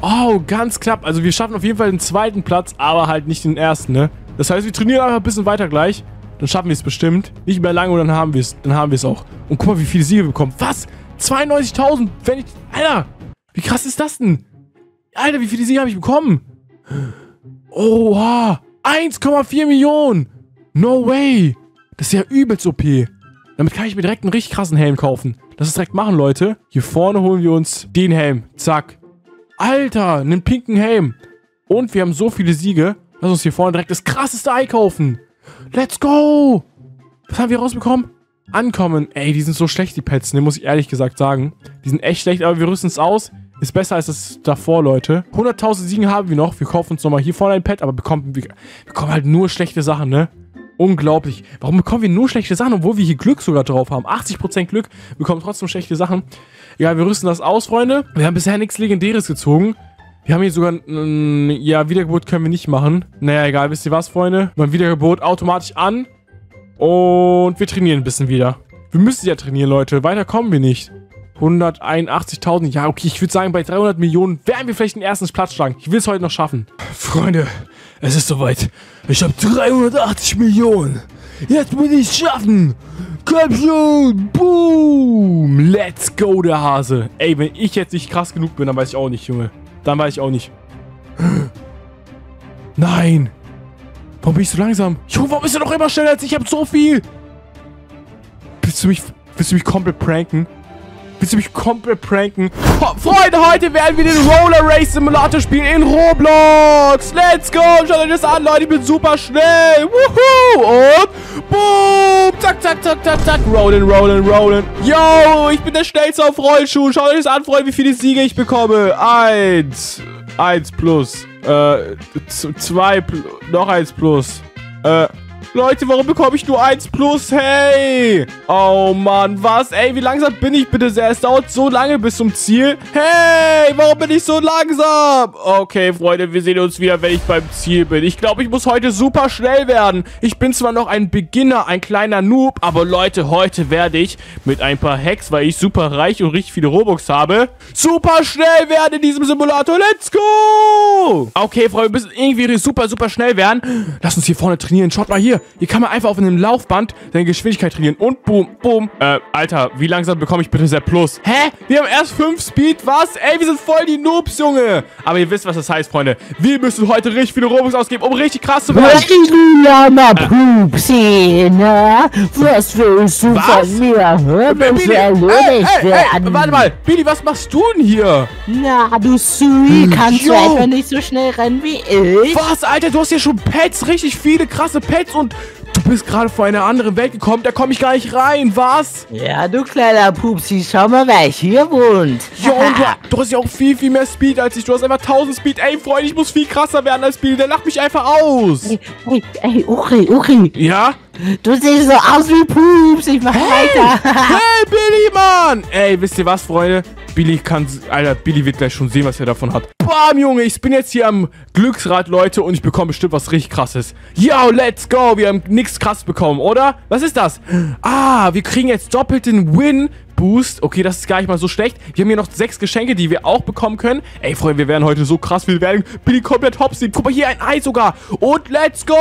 Oh, ganz knapp. Also wir schaffen auf jeden Fall den zweiten Platz, aber halt nicht den ersten, ne? Das heißt, wir trainieren einfach ein bisschen weiter gleich. Dann schaffen wir es bestimmt. Nicht mehr lange und dann haben wir es. Dann haben wir es auch. Und guck mal, wie viele Siege wir bekommen. Was? 92.000? Wenn ich... Alter! Wie krass ist das denn? Alter, wie viele Siege habe ich bekommen? Oha! 1,4 Millionen! No way! Das ist ja übelst OP. Damit kann ich mir direkt einen richtig krassen Helm kaufen. Lass es direkt machen, Leute. Hier vorne holen wir uns den Helm. Zack. Alter, einen pinken Helm. Und wir haben so viele Siege. Lass uns hier vorne direkt das krasseste Ei kaufen. Let's go! Was haben wir rausbekommen? Ankommen. Ey, die sind so schlecht, die Pets, ne, muss ich ehrlich gesagt sagen. Die sind echt schlecht, aber wir rüsten es aus. Ist besser als das davor, Leute. 100.000 Siegen haben wir noch. Wir kaufen uns nochmal hier vorne ein Pet, aber bekommen, wir bekommen halt nur schlechte Sachen, ne? Unglaublich. Warum bekommen wir nur schlechte Sachen, obwohl wir hier Glück sogar drauf haben? 80% Glück, bekommen trotzdem schlechte Sachen. Ja, wir rüsten das aus, Freunde. Wir haben bisher nichts Legendäres gezogen. Wir haben hier sogar, ein, ja, Wiedergeburt können wir nicht machen. Naja, egal, wisst ihr was, Freunde? Mein Wiedergeburt automatisch an. Und wir trainieren ein bisschen wieder. Wir müssen ja trainieren, Leute. Weiter kommen wir nicht. 181.000. Ja, okay, ich würde sagen, bei 300 Millionen werden wir vielleicht den ersten Platz schlagen. Ich will es heute noch schaffen. Freunde, es ist soweit. Ich habe 380 Millionen. Jetzt muss ich es schaffen. Komm schon. Boom. Let's go, der Hase. Ey, wenn ich jetzt nicht krass genug bin, dann weiß ich auch nicht, Junge. Dann weiß ich auch nicht. [gasps] Nein. Warum bin ich so langsam? Junge, warum bist du noch immer schneller als ich? Ich hab so viel. Willst du mich, willst du mich komplett pranken? Willst du mich komplett pranken? Oh, Freunde, heute werden wir den Roller Race Simulator spielen in Roblox. Let's go. Schaut euch das an, Leute. Ich bin super schnell. Woohoo. Und boom. Zack, zack, zack, zack, zack. Rollen, rollen, rollen. Yo, ich bin der Schnellste auf Rollschuhen. Schaut euch das an, Freunde, wie viele Siege ich bekomme. Eins. Eins plus. Äh, zwei, noch eins plus. Äh, Leute, warum bekomme ich nur 1 plus? Hey! Oh Mann, was? Ey, wie langsam bin ich bitte sehr? Es dauert so lange bis zum Ziel. Hey, warum bin ich so langsam? Okay, Freunde, wir sehen uns wieder, wenn ich beim Ziel bin. Ich glaube, ich muss heute super schnell werden. Ich bin zwar noch ein Beginner, ein kleiner Noob, aber Leute, heute werde ich mit ein paar Hacks, weil ich super reich und richtig viele Robux habe, super schnell werden in diesem Simulator. Let's go! Okay, Freunde, wir müssen irgendwie super, super schnell werden. Lass uns hier vorne trainieren. Schaut mal hier hier. Hier kann man einfach auf einem Laufband seine Geschwindigkeit trainieren. Und boom, boom. Äh, Alter, wie langsam bekomme ich bitte sehr Plus? Hä? Wir haben erst 5 Speed, was? Ey, wir sind voll die Noobs, Junge. Aber ihr wisst, was das heißt, Freunde. Wir müssen heute richtig viele Robux ausgeben, um richtig krass zu werden. Mal Pupsi, ne? Was willst du Was? von mir? Hör mich Billy, ey, ey, ey, warte mal. Billy, was machst du denn hier? Na, du Sui, kannst Jo. du etwa nicht so schnell rennen wie ich? Was, Alter? Du hast hier schon Pets, richtig viele krasse Pets und du bist gerade vor einer anderen Welt gekommen. Da komme ich gar nicht rein. Was? Ja, du kleiner Pupsi, schau mal, wer hier wohnt. Jo, und du, [laughs] du hast ja auch viel, viel mehr Speed als ich. Du hast einfach 1000 Speed. Ey, Freunde, ich muss viel krasser werden als Billy. Der lacht mich einfach aus. Ey, ey, ey, Uri, Uri, Ja? Du siehst so aus wie Pups, ich mach weiter. [laughs] Hey, Billy, Mann! Ey, wisst ihr was, Freunde? Billy kann... Alter, Billy wird gleich schon sehen, was er davon hat. Bam, Junge, ich bin jetzt hier am Glücksrad, Leute, und ich bekomme bestimmt was richtig krasses. Yo, let's go! Wir haben nichts krass bekommen, oder? Was ist das? Ah, wir kriegen jetzt doppelten Win... Boost. Okay, das ist gar nicht mal so schlecht. Wir haben hier noch sechs Geschenke, die wir auch bekommen können. Ey, Freunde, wir werden heute so krass. Wir werden Billy komplett hops nehmen. Guck mal, hier ein Ei sogar. Und let's go!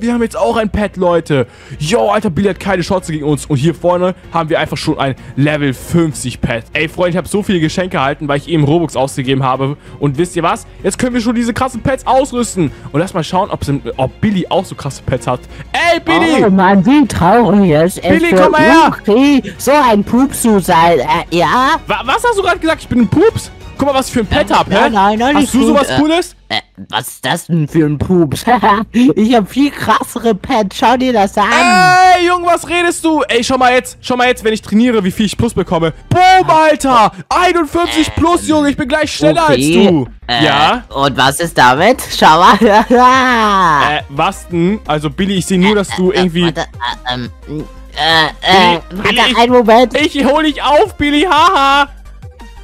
Wir haben jetzt auch ein Pet, Leute. Yo, Alter, Billy hat keine Chance gegen uns. Und hier vorne haben wir einfach schon ein Level 50 Pet. Ey, Freunde, ich habe so viele Geschenke erhalten, weil ich eben Robux ausgegeben habe. Und wisst ihr was? Jetzt können wir schon diese krassen Pets ausrüsten. Und lass mal schauen, ob, ob Billy auch so krasse Pets hat. Ey, Billy! Oh Mann, wie traurig es ist Billy, komm mal her. Uri, so ein Pups zu sein. Äh, ja? Wa was hast du gerade gesagt? Ich bin ein Pups? Guck mal, was ich für ein Pet hab, hä? nein, nein, nein, Hast du gut, sowas äh, Cooles? Äh, was ist das denn für ein Pups? [laughs] ich hab viel krassere Pets. Schau dir das an. Ey, Junge, was redest du? Ey, schau mal jetzt, schau mal jetzt, wenn ich trainiere, wie viel ich Plus bekomme. Boom, Alter! 51 Plus, Junge, ich bin gleich schneller Okay, als du. Äh, ja? Und was ist damit? Schau mal. [laughs] Äh, was denn? Also, Billy, ich sehe nur, dass du irgendwie... Warte, äh, ähm, äh, äh, Billy, warte, einen Moment. Ich hol dich auf, Billy, haha!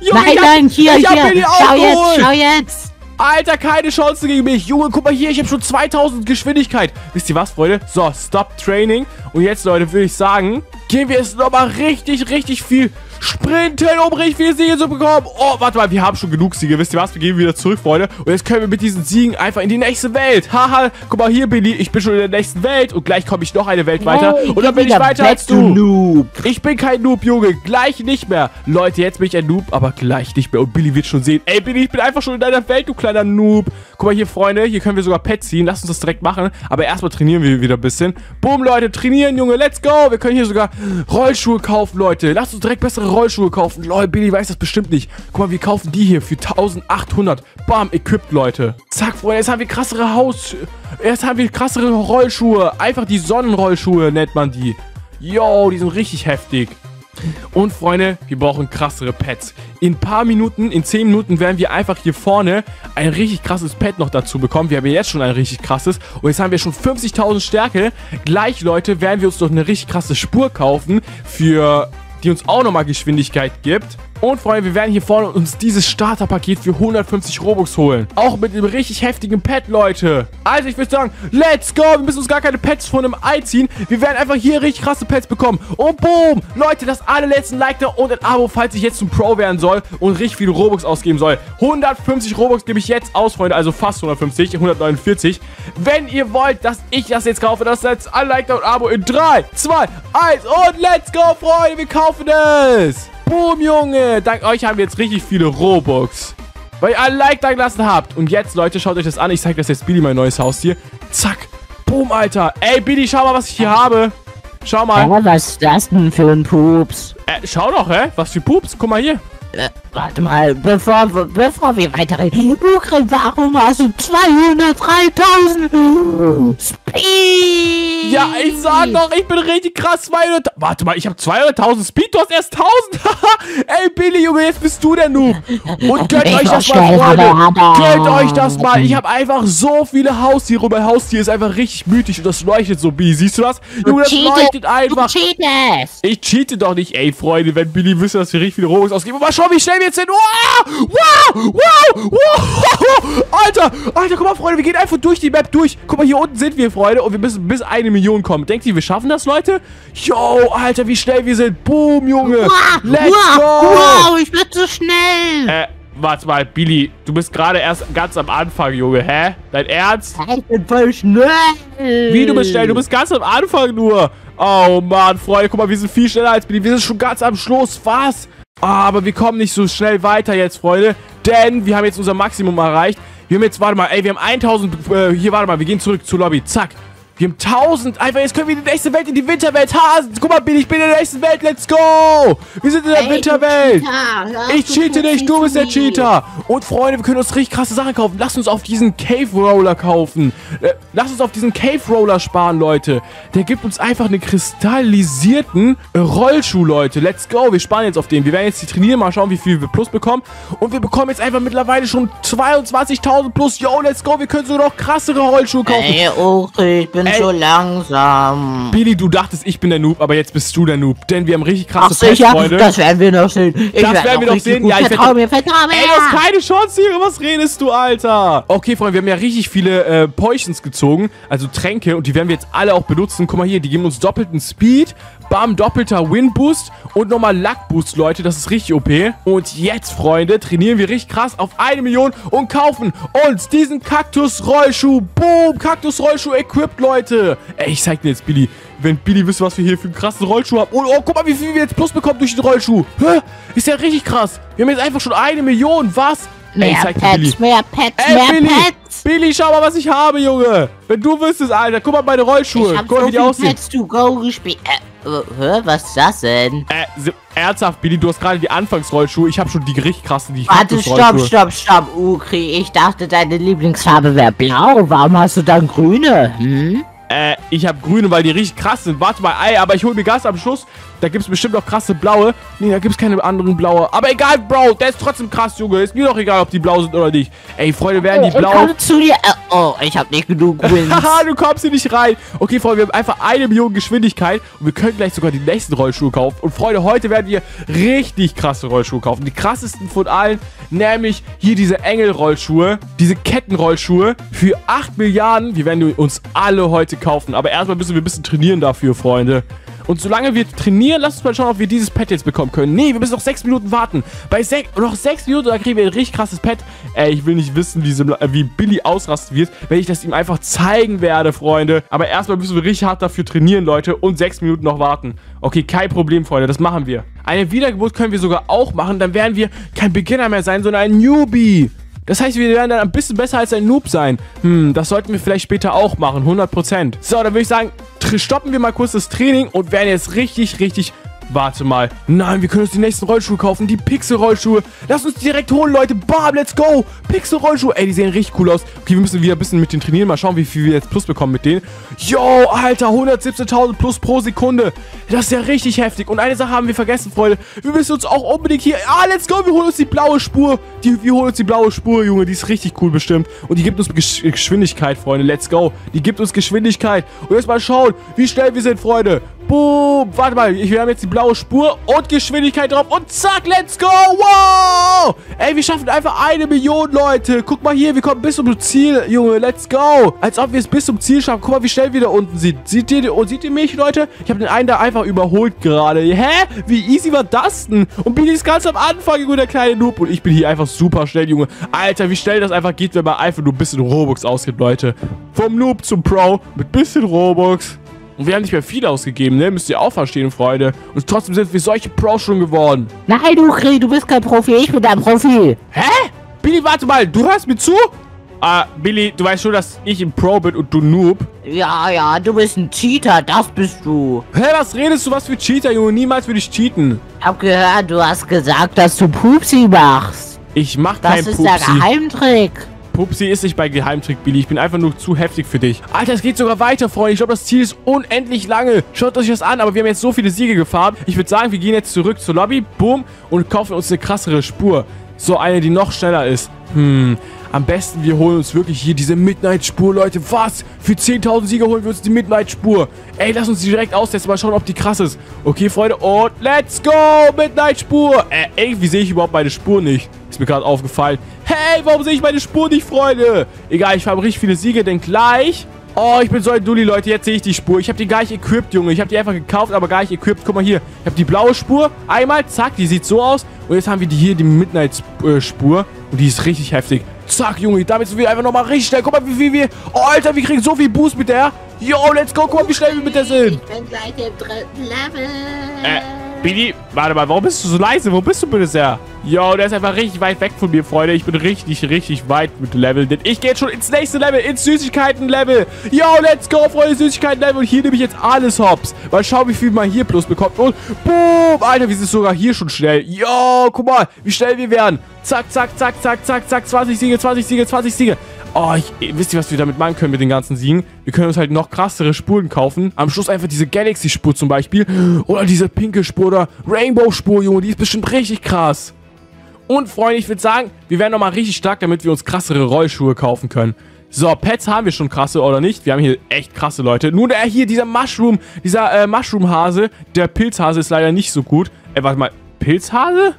Junge, nein, ich hab, nein, hier, ich hab hier. Billy Schau jetzt, schau jetzt. Alter, keine Chance gegen mich. Junge, guck mal hier, ich habe schon 2000 Geschwindigkeit. Wisst ihr was, Freunde? So, Stop Training. Und jetzt, Leute, würde ich sagen, gehen wir jetzt nochmal richtig, richtig viel sprinten, um richtig viele Siege zu bekommen. Oh, warte mal, wir haben schon genug Siege. Wisst ihr was? Wir gehen wieder zurück, Freunde. Und jetzt können wir mit diesen Siegen einfach in die nächste Welt. Haha, guck mal hier, Billy. Ich bin schon in der nächsten Welt. Und gleich komme ich noch eine Welt weiter. Hey, Und dann bin ich weiter als du du. Noob. Ich bin kein Noob, Junge. Gleich nicht mehr. Leute, jetzt bin ich ein Noob, aber gleich nicht mehr. Und Billy wird schon sehen. Ey, Billy, ich bin einfach schon in deiner Welt, du kleiner Noob. Guck mal hier, Freunde. Hier können wir sogar Pet ziehen. Lass uns das direkt machen. Aber erstmal trainieren wir wieder ein bisschen. Boom, Leute. Trainieren, Junge. Let's go. Wir können hier sogar Rollschuhe kaufen, Leute. Lasst uns direkt bessere Rollschuhe kaufen. Leute, Billy weiß das bestimmt nicht. Guck mal, wir kaufen die hier für 1800. Bam, equipped, Leute. Zack, Freunde. Jetzt haben wir krassere Haus... Jetzt haben wir krassere Rollschuhe. Einfach die Sonnenrollschuhe nennt man die. Yo, die sind richtig heftig. Und Freunde, wir brauchen krassere Pets. In ein paar Minuten, in 10 Minuten werden wir einfach hier vorne ein richtig krasses Pet noch dazu bekommen. Wir haben ja jetzt schon ein richtig krasses. Und jetzt haben wir schon 50.000 Stärke. Gleich, Leute, werden wir uns noch eine richtig krasse Spur kaufen, für die uns auch nochmal Geschwindigkeit gibt. Und Freunde, wir werden hier vorne uns dieses Starterpaket für 150 Robux holen. Auch mit einem richtig heftigen Pet, Leute. Also ich würde sagen, let's go. Wir müssen uns gar keine Pets von einem Ei ziehen. Wir werden einfach hier richtig krasse Pets bekommen. Und boom. Leute, das allerletzte Like da und ein Abo, falls ich jetzt zum Pro werden soll und richtig viele Robux ausgeben soll. 150 Robux gebe ich jetzt aus, Freunde. Also fast 150, 149. Wenn ihr wollt, dass ich das jetzt kaufe, das setzt ein Like da und Abo in 3, 2, 1 und let's go, Freunde. Wir kaufen es. Boom, Junge. Dank euch haben wir jetzt richtig viele Robux. Weil ihr ein Like da gelassen habt. Und jetzt, Leute, schaut euch das an. Ich zeige das jetzt Billy, mein neues Haus hier. Zack. Boom, Alter. Ey, Billy, schau mal, was ich hier habe. Schau mal. Ja, was ist das denn für ein Pups? Äh, schau doch, hä? Was für Pups. Guck mal hier. Äh, warte mal, bevor, bevor wir weiterreden. Ukrin, warum hast du 203.000 Ja, ich sag doch, ich bin richtig krass 200. Warte mal, ich habe 200.000 Speed, du hast erst 1000. [laughs] Ey, Billy, Junge, jetzt bist du der Noob. Und [laughs] gönnt euch das mal, Freunde. Gönnt euch das mal. Ich habe einfach so viele Haustiere und mein Haustier ist einfach richtig mütig und das leuchtet so, Billy. Siehst du das? Junge, das leuchtet einfach. Du cheatest! Ich cheate doch nicht, ey, Freunde, wenn Billy wüsste, dass wir richtig viele Robux ausgeben. Aber schau, wie schnell wir jetzt sind. Wow! Wow! Wow! Wow! [laughs] Alter! Alter, guck mal, Freunde, wir gehen einfach durch die Map durch. Guck mal, hier unten sind wir, Freunde, und wir müssen bis eine Million kommen. Denkt ihr, wir schaffen das, Leute? Yo, Alter, wie schnell wir sind. Boom, Junge. Wow, Let's wow, go! wow, ich bin so schnell! Äh, warte mal, Billy, du bist gerade erst ganz am Anfang, Junge, hä? Dein Ernst? Ich bin voll schnell. Wie, du bist schnell? Du bist ganz am Anfang nur. Oh, Mann, Freunde, guck mal, wir sind viel schneller als Billy. Wir sind schon ganz am Schluss, was? Aber wir kommen nicht so schnell weiter jetzt, Freunde, denn wir haben jetzt unser Maximum erreicht. Wir haben jetzt, warte mal, ey, wir haben 1000, äh, hier, warte mal, wir gehen zurück zur Lobby, zack. Wir haben 1000. Einfach, jetzt können wir in die nächste Welt, in die Winterwelt. Hasen, guck mal, Billy, ich bin in der nächsten Welt. Let's go. Wir sind in der Ey, Winterwelt. Ich cheate nicht, du bist der. Cheater. Und Freunde, wir können uns richtig krasse Sachen kaufen. Lasst uns auf diesen Cave Roller kaufen. Äh, lasst uns auf diesen Cave Roller sparen, Leute. Der gibt uns einfach einen kristallisierten Rollschuh, Leute. Let's go. Wir sparen jetzt auf den. Wir werden jetzt die trainieren, mal schauen, wie viel wir plus bekommen. Und wir bekommen jetzt einfach mittlerweile schon 22.000 plus. Yo, let's go. Wir können sogar noch krassere Rollschuhe kaufen. Ey, okay, ich bin Ey. so langsam. Billy, du dachtest, ich bin der Noob, aber jetzt bist du der Noob. Denn wir haben richtig Ach krasse Pets, sicher, Freunde. das werden wir noch sehen. Ich Das werd werden wir noch sehen. Gut. Ja, ich werd- vertrau mir, vertrau mir. Ey, du hast keine Chance hier. Was redest du, Alter? Okay, Freunde, wir haben ja richtig viele äh, Potions gezogen. Also Tränke. Und die werden wir jetzt alle auch benutzen. Guck mal hier, die geben uns doppelten Speed. Bam, doppelter Win-Boost. Und nochmal Luck-Boost, Leute. Das ist richtig OP. Und jetzt, Freunde, trainieren wir richtig krass auf eine Million und kaufen uns diesen Kaktus-Rollschuh. Boom, Kaktus-Rollschuh equipped, Leute. Ey, ich zeig dir jetzt, Billy. Wenn Billy wüsste, was wir hier für einen krassen Rollschuh haben. Oh, oh, guck mal, wie viel wir jetzt plus bekommen durch den Rollschuh. Hä? Ist ja richtig krass. Wir haben jetzt einfach schon eine Million. Was? Ey, Mehr ich zeig dir, Billy. Pets, mehr Pets, Ey, mehr Billy! Pets. Billy, schau mal, was ich habe, Junge! Wenn du wüsstest, Alter, guck mal meine Rollschuhe. Ich hab Guck mal, so wie die aussehen. Pets to go gespielt. Äh, hä, was ist das denn? Äh, ernsthaft, Billy, du hast gerade die Anfangsrollschuhe. Ich habe schon die richtig krassen, die Warte, stopp, stopp, stopp, Ukri. Ich dachte, deine Lieblingsfarbe wäre blau. Warum hast du dann grüne? Hm? Äh, ich habe grüne, weil die richtig krass sind. Warte mal, ey, aber ich hol mir Gas am Schluss. Da gibt's bestimmt noch krasse blaue. Nee, da gibt's keine anderen blaue. Aber egal, Bro, der ist trotzdem krass, Junge. Ist mir doch egal, ob die blau sind oder nicht. Ey, Freunde, werden die Ich blau... komme zu dir. Äh, oh, ich hab nicht genug [laughs] Wins. Haha, du kommst hier nicht rein. Okay, Freunde, wir haben einfach eine Million Geschwindigkeit und wir können gleich sogar die nächsten Rollschuhe kaufen. Und Freunde, heute werden wir richtig krasse Rollschuhe kaufen. Die krassesten von allen, nämlich hier diese Engel-Rollschuhe, diese Kettenrollschuhe für 8 Milliarden. Wir werden uns alle heute kaufen. Aber erstmal müssen wir ein bisschen trainieren dafür, Freunde. Und solange wir trainieren, lasst uns mal schauen, ob wir dieses Pet jetzt bekommen können. Nee, wir müssen noch 6 Minuten warten. Bei sech, noch 6 Minuten, da kriegen wir ein richtig krasses Pet. Ey, ich will nicht wissen, wie, Sim- äh, wie Billy ausrasten wird, wenn ich das ihm einfach zeigen werde, Freunde. Aber erstmal müssen wir richtig hart dafür trainieren, Leute. Und 6 Minuten noch warten. Okay, kein Problem, Freunde, das machen wir. Eine Wiedergeburt können wir sogar auch machen. Dann werden wir kein Beginner mehr sein, sondern ein Newbie. Das heißt, wir werden dann ein bisschen besser als ein Noob sein. Hm, das sollten wir vielleicht später auch machen, 100%. So, dann würde ich sagen, stoppen wir mal kurz das Training und werden jetzt richtig, richtig... Warte mal. Nein, wir können uns die nächsten Rollschuhe kaufen. Die Pixel-Rollschuhe. Lass uns direkt holen, Leute. Bam, let's go. Pixel-Rollschuhe. Ey, die sehen richtig cool aus. Okay, wir müssen wieder ein bisschen mit denen trainieren. Mal schauen, wie viel wir jetzt plus bekommen mit denen. Yo, Alter, 117.000 plus pro Sekunde. Das ist ja richtig heftig. Und eine Sache haben wir vergessen, Freunde. Wir müssen uns auch unbedingt hier... Ah, let's go. Wir holen uns die blaue Spur. Die, wir holen uns die blaue Spur, Junge. Die ist richtig cool bestimmt. Und die gibt uns Gesch Geschwindigkeit, Freunde. Let's go. Die gibt uns Geschwindigkeit. Und jetzt mal schauen, wie schnell wir sind, Freunde. Boom. Warte mal. Wir haben jetzt die blaue Spur und Geschwindigkeit drauf. Und zack, let's go. Wow. Ey, wir schaffen einfach eine Million, Leute. Guck mal hier. Wir kommen bis zum Ziel, Junge. Let's go. Als ob wir es bis zum Ziel schaffen. Guck mal, wie schnell wir da unten sind. Seht ihr, oh, seht ihr mich, Leute? Ich habe den einen da einfach überholt gerade. Hä? Wie easy war das denn? Und Billy ist ganz am Anfang, Junge, der kleine Noob. Und ich bin hier einfach super schnell, Junge. Alter, wie schnell das einfach geht, wenn man einfach nur ein bisschen Robux ausgibt, Leute. Vom Noob zum Pro mit bisschen Robux. Und wir haben nicht mehr viel ausgegeben, ne? Müsst ihr auch verstehen, Freunde. Und trotzdem sind wir solche Pros schon geworden. Nein, Ukri, du bist kein Profi. Ich bin ein Profi. Hä? Billy, warte mal, du hörst mir zu? Ah, Billy, du weißt schon, dass ich ein Pro bin und du Noob. Ja, ja, du bist ein Cheater. Das bist du. Hä, was redest du? Was für Cheater, Junge? Niemals würde ich cheaten. Ich hab gehört, du hast gesagt, dass du Pupsi machst. Ich mach Das kein ist der Pupsi. Geheimtrick. Pupsi ist nicht bei Geheimtrick, Billy. Ich bin einfach nur zu heftig für dich. Alter, es geht sogar weiter, Freunde. Ich glaube, das Ziel ist unendlich lange. Schaut euch das an, aber wir haben jetzt so viele Siege gefahren. Ich würde sagen, wir gehen jetzt zurück zur Lobby. Boom. Und kaufen uns eine krassere Spur. So eine, die noch schneller ist. Hm. Am besten, wir holen uns wirklich hier diese Midnight-Spur, Leute. Was? Für 10.000 Siege holen wir uns die Midnight-Spur. Ey, lass uns die direkt austesten. Mal schauen, ob die krass ist. Okay, Freunde. Und let's go. Midnight-Spur. Äh, irgendwie sehe ich überhaupt meine Spur nicht. Ist mir gerade aufgefallen. Hey, warum sehe ich meine Spur nicht, Freunde? Egal, ich habe richtig viele Siege, denn gleich... Oh, ich bin so ein Dulli, Leute. Jetzt sehe ich die Spur. Ich habe die gar nicht equipped, Junge. Ich habe die einfach gekauft, aber gar nicht equipped. Guck mal hier. Ich habe die blaue Spur. Einmal, zack, die sieht so aus. Und jetzt haben wir die hier, die Midnight-Spur. Und die ist richtig heftig. Zack, Junge, damit sind wir einfach nochmal richtig schnell. Guck mal, wie viel wir... Oh, Alter, wir kriegen so viel Boost mit der. Yo, let's go. Guck mal, wie schnell wir mit der sind. Ich bin gleich im dritten Level. Äh, Billy, warte mal, warum bist du so leise? Wo bist du bitte sehr? Yo, der ist einfach richtig weit weg von mir, Freunde. Ich bin richtig, richtig weit mit Level. Denn ich gehe jetzt schon ins nächste Level, ins Süßigkeiten-Level. Yo, let's go, Freunde, Süßigkeiten-Level. Und hier nehme ich jetzt alles hops. Mal schauen, wie viel man hier plus bekommt. Und boom, Alter, wir sind sogar hier schon schnell. Yo, guck mal, wie schnell wir werden. Zack, zack, zack, zack, zack, zack. 20 Siege, 20 Siege, 20 Siege. Oh, ich, wisst ihr, was wir damit machen können mit den ganzen Siegen? Wir können uns halt noch krassere Spuren kaufen. Am Schluss einfach diese Galaxy-Spur zum Beispiel. Oder diese pinke Spur oder Rainbow-Spur, Junge. Die ist bestimmt richtig krass. Und, Freunde, ich würde sagen, wir werden nochmal richtig stark, damit wir uns krassere Rollschuhe kaufen können. So, Pets haben wir schon krasse, oder nicht? Wir haben hier echt krasse Leute. Nur der hier, dieser Mushroom, dieser äh, Mushroom-Hase, der Pilzhase ist leider nicht so gut. Ey, warte mal, Pilzhase?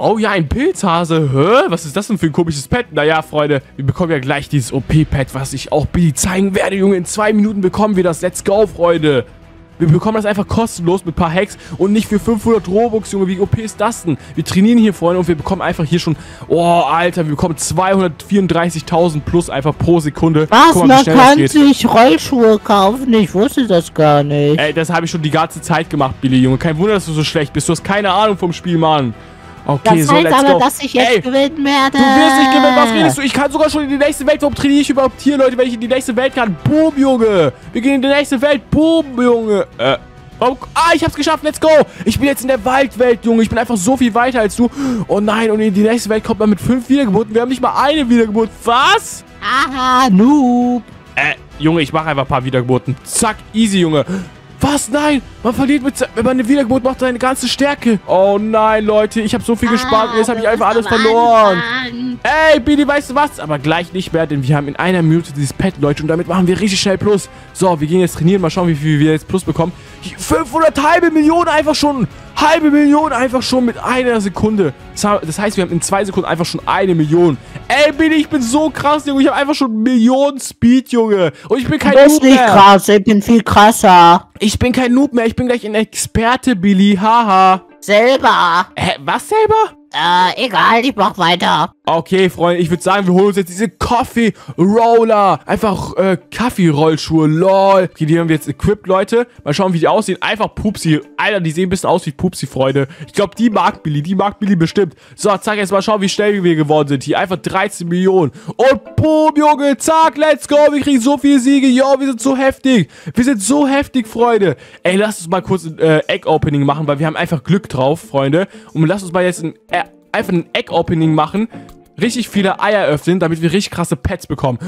Oh ja, ein Pilzhase. Hä? Was ist das denn für ein komisches Pet? Naja, Freunde, wir bekommen ja gleich dieses OP-Pet, was ich auch Billy zeigen werde, Junge. In zwei Minuten bekommen wir das. Let's go, Freunde. Wir bekommen das einfach kostenlos mit ein paar Hacks und nicht für 500 Robux, Junge. Wie OP ist das denn? Wir trainieren hier, Freunde, und wir bekommen einfach hier schon... Oh, Alter, wir bekommen 234.000 plus einfach pro Sekunde. Was? Mal, Man kann sich Rollschuhe kaufen? Ich wusste das gar nicht. Ey, das habe ich schon die ganze Zeit gemacht, Billy, Junge. Kein Wunder, dass du so schlecht bist. Du hast keine Ahnung vom Spiel, Mann. Okay, das so, heißt let's aber, go. dass ich jetzt Ey, gewinnen werde. Du wirst nicht gewinnen, was redest du? Ich kann sogar schon in die nächste Welt. Warum trainiere ich überhaupt hier, Leute, wenn ich in die nächste Welt kann? Boom, Junge. Wir gehen in die nächste Welt. Boom, Junge. Äh. Oh, ah, ich hab's geschafft. Let's go. Ich bin jetzt in der Waldwelt, Junge. Ich bin einfach so viel weiter als du. Oh nein, und in die nächste Welt kommt man mit fünf Wiedergeburten. Wir haben nicht mal eine Wiedergeburt. Was? Aha, Noob. Äh, Junge, ich mache einfach ein paar Wiedergeburten. Zack, easy, Junge. Was? Nein! Man verliert mit... Wenn man eine Wiedergeburt macht, seine ganze Stärke. Oh nein, Leute. Ich habe so viel gespart und jetzt habe ich einfach alles verloren. Ey, Billy, weißt du was? Aber gleich nicht mehr, denn wir haben in einer Minute dieses Pet, Leute. Und damit machen wir richtig schnell Plus. So, wir gehen jetzt trainieren. Mal schauen, wie viel wir jetzt Plus bekommen. 500 halbe Millionen einfach schon. Halbe Million einfach schon mit einer Sekunde. Das heißt, wir haben in zwei Sekunden einfach schon eine Million. Ey, Billy, ich bin so krass, Junge. Ich habe einfach schon Millionen Speed, Junge. Und ich bin Du kein bist Noob nicht mehr. krass, ich bin viel krasser. Ich bin kein Noob mehr. Ich bin gleich ein Experte, Billy. Haha. Selber. Hä, was selber? Äh, egal, ich mach weiter. Okay, Freunde, ich würde sagen, wir holen uns jetzt diese Coffee Roller. Einfach äh, Kaffee-Rollschuhe. Lol. Okay, die haben wir jetzt equipped, Leute. Mal schauen, wie die aussehen. Einfach Pupsi. Alter, die sehen ein bisschen aus wie Pupsi, Freunde. Ich glaube, die mag Billy. Die mag Billy bestimmt. So, zack, jetzt mal schauen, wie schnell wir geworden sind. Hier einfach 13 Millionen. Und boom, Junge. Zack, let's go. Wir kriegen so viele Siege. Yo, wir sind so heftig. Wir sind so heftig, Freunde. Ey, lasst uns mal kurz ein äh, Egg-Opening machen, weil wir haben einfach Glück drauf, Freunde. Und lasst uns mal jetzt ein, einfach ein Egg-Opening machen. Richtig viele Eier öffnen, damit wir richtig krasse Pets bekommen.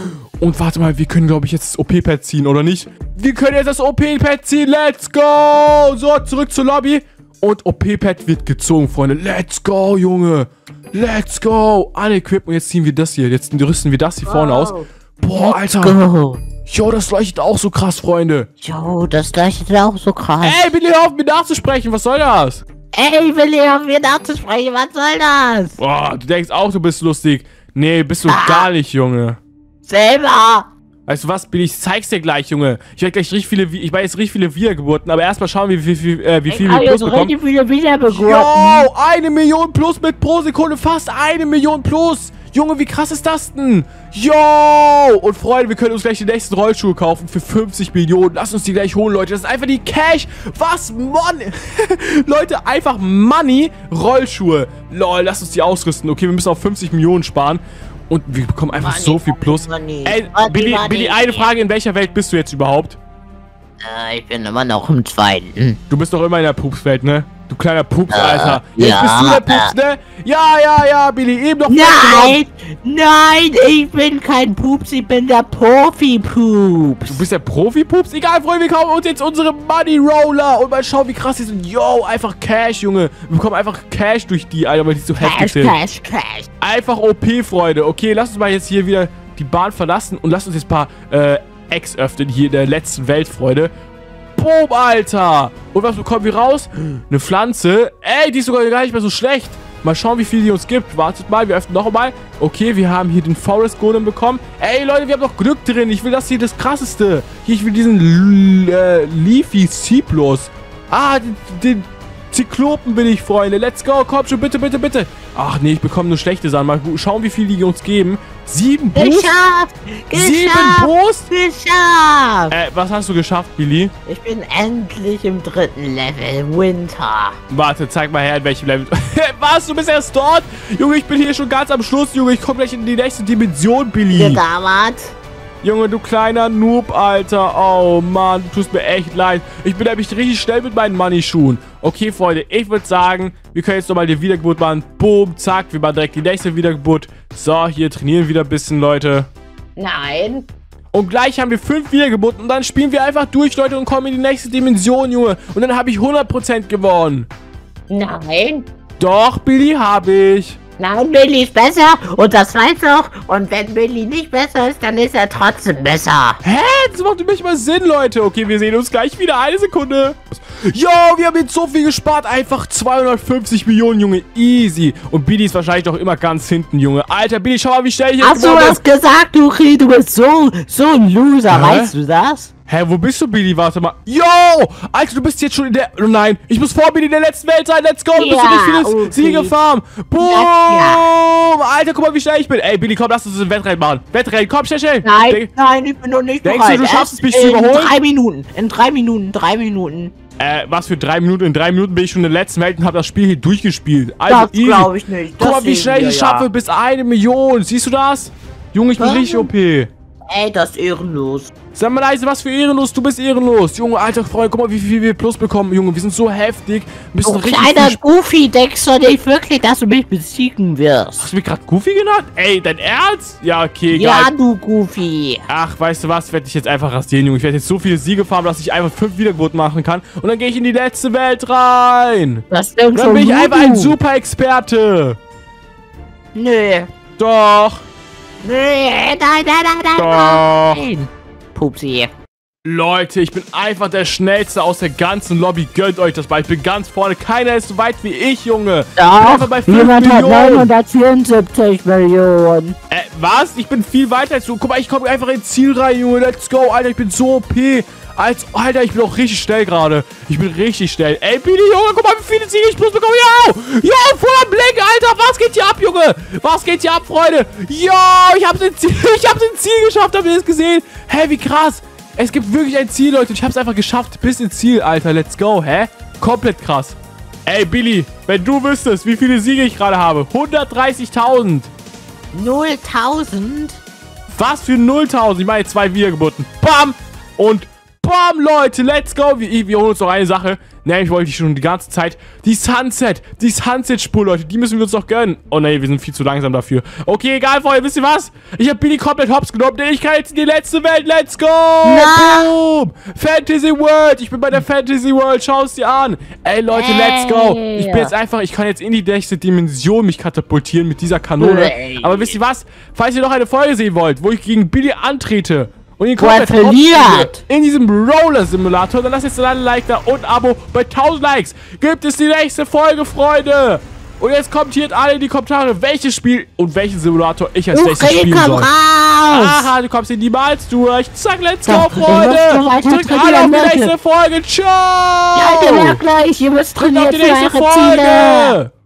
Und warte mal, wir können, glaube ich, jetzt das OP-Pad ziehen, oder nicht? Wir können jetzt das OP-Pad ziehen. Let's go. So, zurück zur Lobby. Und OP-Pad wird gezogen, Freunde. Let's go, Junge. Let's go. Unequip. Und jetzt ziehen wir das hier. Jetzt rüsten wir das hier vorne aus. Boah, Alter. Go. Jo, das leuchtet auch so krass, Freunde. Jo, das leuchtet auch so krass. Ey, bitte hör auf, mir nachzusprechen. Was soll das? Ey, ich will hier auf mir nachzusprechen, was soll das? Boah, du denkst auch, du bist lustig. Nee, bist du Ah. gar nicht, Junge. Selber. Weißt du was, Billy, ich zeig's dir gleich, Junge. Ich werde gleich richtig viele, Vi- ich weiß jetzt richtig viele Wiedergeburten, aber erstmal schauen, wie, wie, wie, äh, wie viel ich wir hab plus jetzt bekommen. richtig viele Wiedergeburten. Yo, eine Million plus mit pro Sekunde, fast eine Million plus. Junge, wie krass ist das denn? Yo! Und Freunde, wir können uns gleich die nächsten Rollschuhe kaufen für 50 Millionen. Lass uns die gleich holen, Leute. Das ist einfach die Cash. Was? Money? [laughs] Leute, einfach Money Rollschuhe. Lol, lass uns die ausrüsten. Okay, wir müssen auf 50 Millionen sparen. Und wir bekommen einfach Money, so viel Plus. money. Ey, Money, Billy. Billy, eine Frage. In welcher Welt bist du jetzt überhaupt? Äh, ich bin immer noch im zweiten. Du bist doch immer in der Pupswelt, ne? Du kleiner Pups, Äh, Alter. Jetzt ja, bist du der Pups, ne? Ja, ja, ja, Billy. Eben noch Nein, nein, ich bin kein Pups, ich bin der Profi-Pups. Du bist der Profi-Pups? Egal, Freunde, wir kaufen uns jetzt unsere Money Roller und mal schauen, wie krass die sind. Yo, einfach Cash, Junge. Wir bekommen einfach Cash durch die, Alter, weil die so heftig Cash, sind. Cash, Cash. Einfach OP, Freunde. Okay, lass uns mal jetzt hier wieder die Bahn verlassen und lass uns jetzt ein paar äh, Eggs öffnen hier in der letzten Welt, Freunde. Boom, Alter. Und was bekommen wir raus? Eine Pflanze. Ey, die ist sogar gar nicht mehr so schlecht. Mal schauen, wie viel die uns gibt. Wartet mal, wir öffnen noch mal. Okay, wir haben hier den Forest Golem bekommen. Ey, Leute, wir haben noch Glück drin. Ich will das hier das krasseste. Hier, ich will diesen L äh, Leafy Cyplus. Ah, den, den Zyklopen bin ich, Freunde. Let's go. Komm schon, bitte, bitte, bitte. Ach nee, ich bekomme nur schlechte Sachen. Mal schauen, wie viel die uns geben. Sieben Boost? Geschafft! Sieben Geschafft! Boost? Geschafft! Äh, was hast du geschafft, Billy? Ich bin endlich im dritten Level. Winter. Warte, zeig mal her, in welchem Level. [laughs] Was? Du bist erst dort? Junge, ich bin hier schon ganz am Schluss, Junge. Ich komme gleich in die nächste Dimension, Billy. Gedauert. Junge, du kleiner Noob, Alter. Oh, Mann, du tust mir echt leid. Ich bin nämlich richtig schnell mit meinen Money-Schuhen. Okay, Freunde, ich würde sagen, wir können jetzt nochmal die Wiedergeburt machen. Boom, zack, wir machen direkt die nächste Wiedergeburt. So, hier trainieren wieder ein bisschen, Leute. Nein. Und gleich haben wir fünf Wiedergeburten und dann spielen wir einfach durch, Leute, und kommen in die nächste Dimension, Junge. Und dann habe ich 100% gewonnen. Nein. Doch, Billy, habe ich. Nein, Billy ist besser und das weiß auch. Und wenn Billy nicht besser ist, dann ist er trotzdem besser. Hä? Das macht nicht mal Sinn, Leute. Okay, wir sehen uns gleich wieder. Eine Sekunde. Jo, wir haben jetzt so viel gespart. Einfach 250 Millionen, Junge. Easy. Und Billy ist wahrscheinlich doch immer ganz hinten, Junge. Alter, Billy, schau mal, wie schnell ich jetzt Hast du was gesagt, Uri? Du bist so, so ein Loser, Hä? weißt du das? Hä, wo bist du, Billy? Warte mal. Yo! Alter, du bist jetzt schon in der... Oh nein, ich muss vor Billy in der letzten Welt sein. Let's go. Du bist Ja, in der okay. okay. Siegefarm. Boom! Ja, Alter, guck mal, wie schnell ich bin. Ey, Billy, komm, lass uns ein Wettrennen machen. Wettrennen, komm, schnell, schnell. Nein, Denk- nein, ich bin noch nicht Denkst bereit. du, du schaffst es, mich zu in überholen? drei Minuten, in drei Minuten, drei Minuten. Äh, was für drei Minuten? In drei Minuten bin ich schon in der letzten Welt und habe das Spiel hier durchgespielt. Also Das glaube ich nicht. Guck Das mal, wie schnell ich wir es ja. schaffe. Bis eine Million. Siehst du das? Junge, ich bin richtig OP. Ey, das ist ehrenlos. Sag mal leise, was für ehrenlos. Du bist ehrenlos. Junge, alter Freund, guck mal, wie viel wir plus bekommen. Junge, wir sind so heftig. Wir Du richtig kleiner Goofy, denkst du nicht wirklich, dass du mich besiegen wirst? Hast du mich gerade Goofy genannt? Ey, dein Ernst? Ja, okay, egal. Ja, du Goofy. Ach, weißt du was? Werde ich jetzt einfach rasieren, Junge. Ich werde jetzt so viele Siege farmen, dass ich einfach fünf Wiedergeburten machen kann. Und dann gehe ich in die letzte Welt rein. Das stimmt Dann bin ich einfach ein. Super-Experte. Nö. Doch. Nö, nein, nein, nein, nein, Doch. nein. Pupsi. Leute, ich bin einfach der Schnellste aus der ganzen Lobby. Gönnt euch das mal. Ich bin ganz vorne. Keiner ist so weit wie ich, Junge. Ich bin einfach Doch, bei 5 jemand hat Millionen. 974 Millionen. Äh, was? Ich bin viel weiter als du. Guck mal, ich komme einfach ins Ziel rein, Junge. Let's go, Alter. Ich bin so OP. Als, Alter, ich bin auch richtig schnell gerade. Ich bin richtig schnell. Ey, Billy, Junge, guck mal, wie viele Siege ich plus bekomme. Yo! Yo, voller Blick, Alter. Was geht hier ab, Junge? Was geht hier ab, Freunde? Yo, ich hab's ins Ziel, [laughs] ich hab's ins Ziel geschafft. Habt ihr das gesehen? Hä, wie krass. Es gibt wirklich ein Ziel, Leute. Ich hab's einfach geschafft. Bis ins Ziel, Alter. Let's go, hä? Komplett krass. Ey, Billy, wenn du wüsstest, wie viele Siege ich gerade habe. 130.000. 0.000? Was für 0.000? Ich meine zwei Wiedergeburten. Bam! Und bam, Leute, let's go. Wir, wir holen uns noch eine Sache. Nämlich wollte ich schon die ganze Zeit. Die Sunset. Die Sunset-Spur, Leute. Die müssen wir uns noch gönnen. Oh nee, wir sind viel zu langsam dafür. Okay, egal, Freunde. Wisst ihr was? Ich habe Billy komplett hops genommen. Nee, Ich kann jetzt in die letzte Welt. Let's go. Na? Boom. Fantasy World. Ich bin bei der Fantasy World. Schau es dir an. Ey, Leute, let's go. Ich bin jetzt einfach, ich kann jetzt in die nächste Dimension mich katapultieren mit dieser Kanone. Aber wisst ihr was? Falls ihr noch eine Folge sehen wollt, wo ich gegen Billy antrete und er komplett verliert. in diesem Roller-Simulator, dann lasst jetzt ein Like da und ein Abo. Bei 1000 Likes gibt es die nächste Folge, Freunde. Und jetzt kommentiert alle in die Kommentare, welches Spiel und welchen Simulator ich als nächstes spielen komm soll. raus! Aha, du kommst hier niemals durch. Zack, let's go, Doch, ihr Freunde. Drückt alle auf trainieren, die nächste Folge. Ciao. Ja, ihr merkt gleich, ihr müsst Drückt auf trainieren die nächste eure Ziele. Folge.